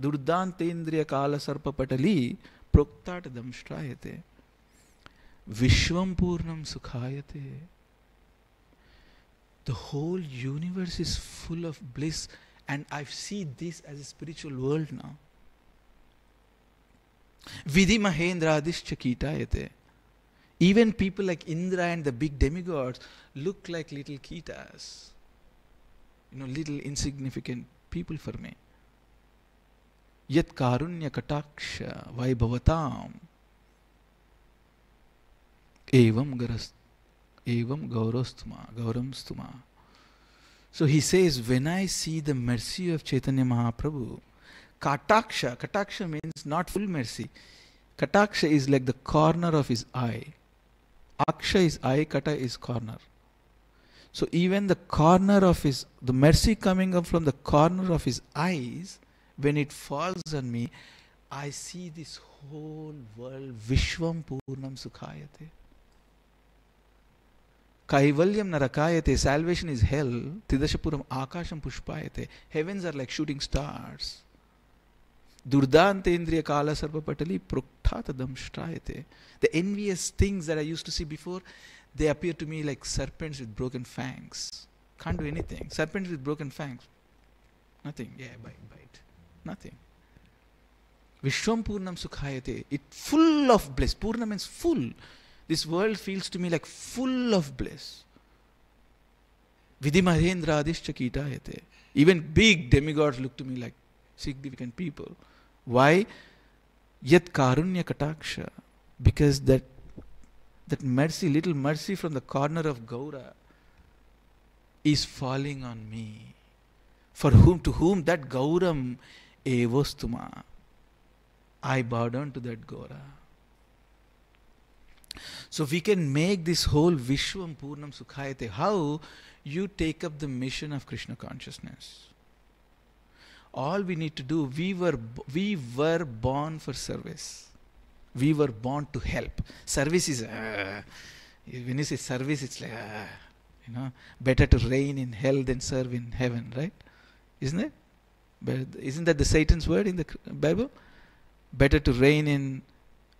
Kala Sarpa Patali Proktat Damshtrayate. Vishwam Purnam Sukhayate. The whole universe is full of bliss, and I see this as a spiritual world now. Vidhi Mahendradish Chakitayate. Even people like Indra and the big demigods look like little Kitas. You know, little insignificant people for me. Yat Karunya Kataksha Vaibhavatam. evam garas, evam gaurostuma, gauramstuma. So he says, when I see the mercy of Chaitanya Mahaprabhu, kataksha, kataksha means not full mercy. Kataksha is like the corner of his eye. Aksha is eye, kata is corner. So even the corner of his, the mercy coming up from the corner of his eyes, when it falls on me, I see this whole world, Vishwam Purnam Sukhayate. Kaivalyam Narakayate, salvation is hell, Tidashapuram Akasham Pushpayate. Heavens are like shooting stars. Durdantendriya Kala Sarvapatali Proktatadam Shtrayate. The envious things that I used to see before, they appear to me like serpents with broken fangs. Can't do anything. Serpents with broken fangs. Nothing. Yeah, bite, bite. Nothing. Vishwam Purnam Sukhayate. Full of bliss. Purna means full. This world feels to me like full of bliss. Vidhimahendra Adishcha Even big demigods look to me like significant people. Why? Yat Karunya Kataksha. Because that that mercy, little mercy from the corner of Gaura is falling on me. For whom to whom that Gauram evostuma. I bow down to that Gaura. So we can make this whole Vishwam Purnam Sukhayate. How you take up the mission of Krishna consciousness. All we need to do, we were we were born for service. We were born to help. Service is uh, when you say service, it's like uh, you know better to reign in hell than serve in heaven, right? Isn't it? But isn't that the Satan's word in the Bible? Better to reign in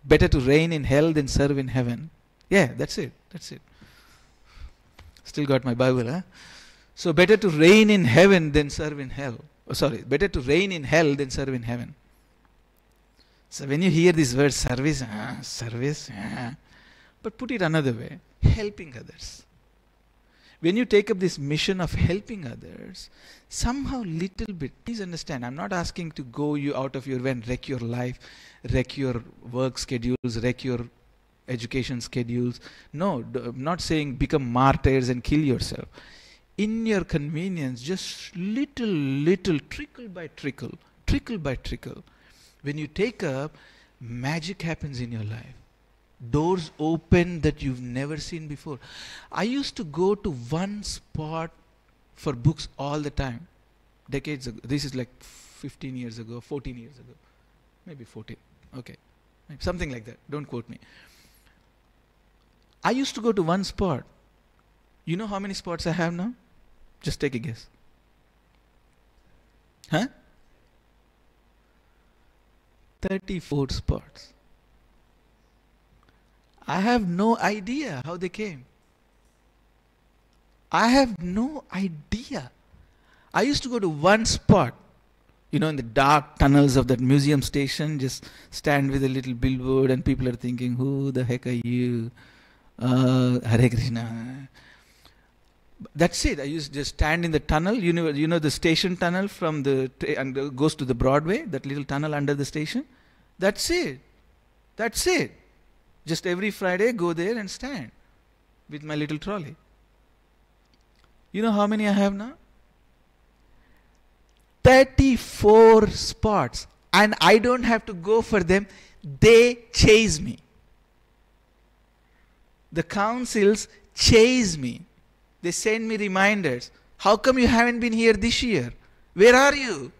better to reign in hell than serve in heaven. Yeah, that's it. That's it. Still got my Bible, huh? So better to reign in heaven than serve in hell. Oh, sorry, better to reign in hell than serve in heaven. So when you hear this word service, ah, service, ah, but put it another way, helping others. When you take up this mission of helping others, somehow little bit, please understand, I'm not asking to go you out of your way and wreck your life, wreck your work schedules, wreck your education schedules. No, I'm not saying become martyrs and kill yourself. In your convenience, just little, little, trickle by trickle, trickle by trickle. When you take up, magic happens in your life. Doors open that you've never seen before. I used to go to one spot for books all the time. Decades ago. This is like 15 years ago, 14 years ago. Maybe 14. Okay. Something like that. Don't quote me. I used to go to one spot. You know how many spots I have now? Just take a guess. Huh? 34 spots. I have no idea how they came. I have no idea. I used to go to one spot, you know, in the dark tunnels of that museum station, just stand with a little billboard, and people are thinking, Who the heck are you? uh, Hare Krishna. That's it. I used to just stand in the tunnel. You know, you know the station tunnel from the and goes to the Broadway. That little tunnel under the station. That's it. That's it. Just every Friday, go there and stand with my little trolley. You know how many I have now? 34 spots. And I don't have to go for them, they chase me the councils chase me. They send me reminders. How come you haven't been here this year? Where are you?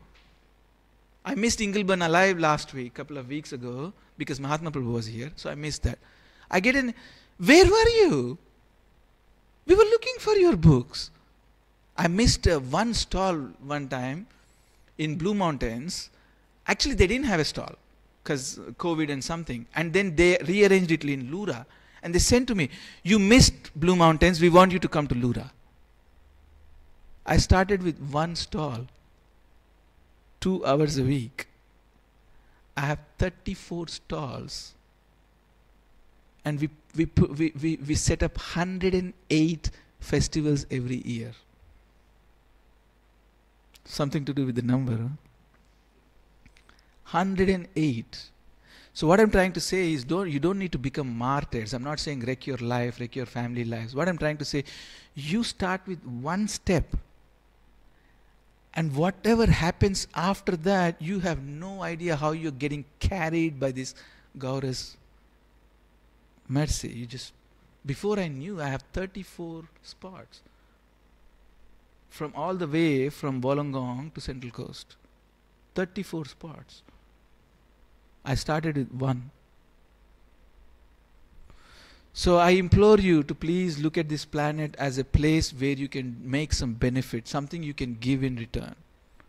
I missed Ingleburn Alive last week, couple of weeks ago, because Mahatma Prabhu was here, so I missed that. I get in, where were you? We were looking for your books. I missed uh, one stall one time in Blue Mountains. Actually, they didn't have a stall because COVID and something. And then they rearranged it in Leura. And they sent to me, You missed Blue Mountains, we want you to come to Leura. I started with one stall, two hours a week. I have 34 stalls. And we, we, we, we, we set up 108 festivals every year. Something to do with the number. Huh? 108. So what I'm trying to say is don't you don't need to become martyrs. I'm not saying wreck your life, wreck your family lives. What I'm trying to say, you start with one step. And whatever happens after that, you have no idea how you're getting carried by this Gaura's mercy. You just before I knew I have 34 spots. From all the way from Wollongong to Central Coast. 34 spots. I started with one. So I implore you to please look at this planet as a place where you can make some benefit, something you can give in return.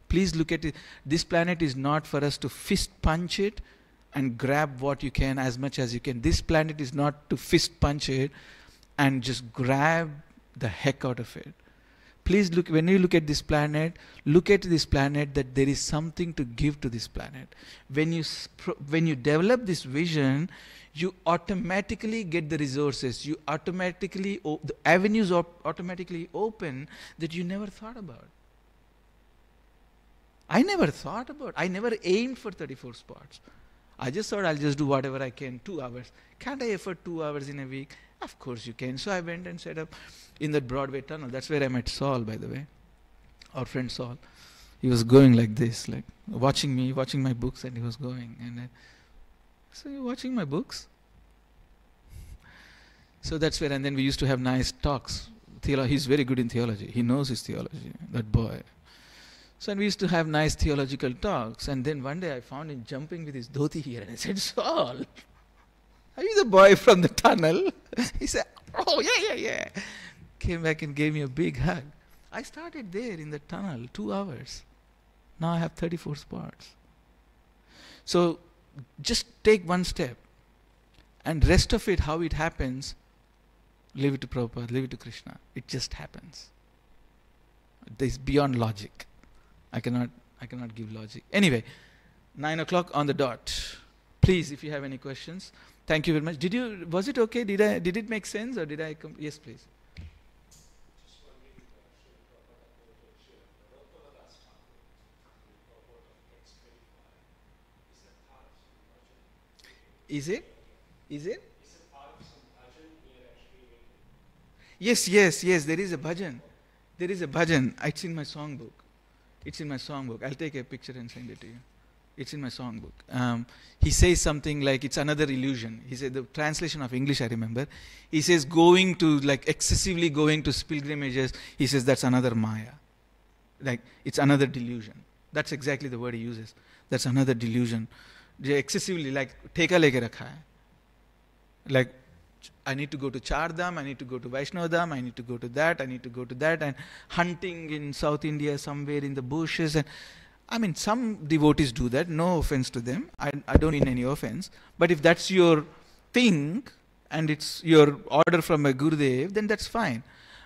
Please look at it. This planet is not for us to fist punch it and grab what you can as much as you can. This planet is not to fist punch it and just grab the heck out of it. Please look, when you look at this planet, look at this planet that there is something to give to this planet. When you, when you develop this vision, you automatically get the resources. You automatically, the avenues automatically open that you never thought about. I never thought about, I never aimed for 34 spots. I just thought I'll just do whatever I can, two hours. Can't I afford two hours in a week? Of course you can. So I went and set up in that Broadway tunnel. That's where I met Saul, by the way, our friend Saul. He was going like this, like watching me, watching my books, and he was going. And I, so you're watching my books? So that's where, and then we used to have nice talks. Theolo- he's very good in theology. He knows his theology, that boy. So and we used to have nice theological talks. And then one day I found him jumping with his dhoti here, and I said, Saul, are you the boy from the tunnel? he said, Oh, yeah, yeah, yeah. Came back and gave me a big hug. I started there in the tunnel, two hours. Now I have 34 spots. So just take one step. And rest of it, how it happens, leave it to Prabhupada, leave it to Krishna. It just happens. It is beyond logic. I cannot I cannot give logic. Anyway, nine o'clock on the dot. Please, if you have any questions. Thank you very much. Did you was it okay? Did I did it make sense or did I come? yes please. Is it? Is it? Yes, yes, yes, there is a bhajan. There is a bhajan. It's in my songbook. It's in my songbook. I'll take a picture and send it to you. It's in my songbook. Um, he says something like, it's another illusion. He said, the translation of English, I remember. He says, going to, like, excessively going to pilgrimages, he says, that's another Maya. Like, it's another delusion. That's exactly the word he uses. That's another delusion. Excessively, like, take a rakha rakhaya, Like, I need to go to Chardham, I need to go to Vaishnavadham, I need to go to that, I need to go to that, and hunting in South India somewhere in the bushes. and I mean, some devotees do that, no offense to them. I, I don't mean any offense. But if that's your thing and it's your order from a Gurudev, then that's fine.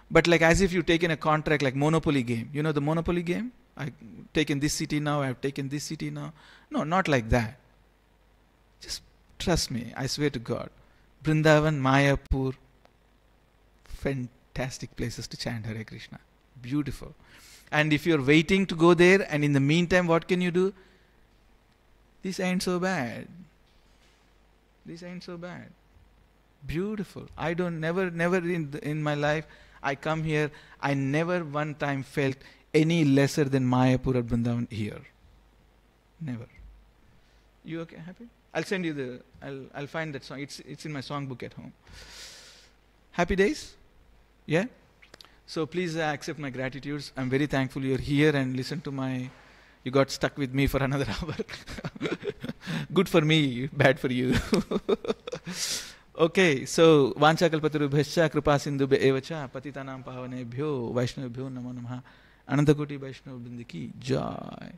But like as if you've taken a contract like Monopoly game. You know the Monopoly game? I've taken this city now, I've taken this city now. No, not like that. Just trust me, I swear to God. Brindavan, Mayapur, fantastic places to chant Hare Krishna. Beautiful. And if you're waiting to go there, and in the meantime, what can you do? This ain't so bad. This ain't so bad. Beautiful. I don't never, never in the, in my life, I come here. I never one time felt any lesser than Mayapur or Brindavan here. Never. You okay? Happy? I'll send you the. I'll I'll find that song. It's it's in my songbook at home. Happy days. Yeah. So please uh, accept my gratitudes. I'm very thankful you're here and listen to my. You got stuck with me for another hour. Good for me, bad for you. okay, so Vanchakalpaturu Kalpatarubhascha Kripa Sindhu Evacha Patitanam Pavanebhyo Vaishnavabhyo Namo Namaha Anantakoti Vaishnavabindiki Jai.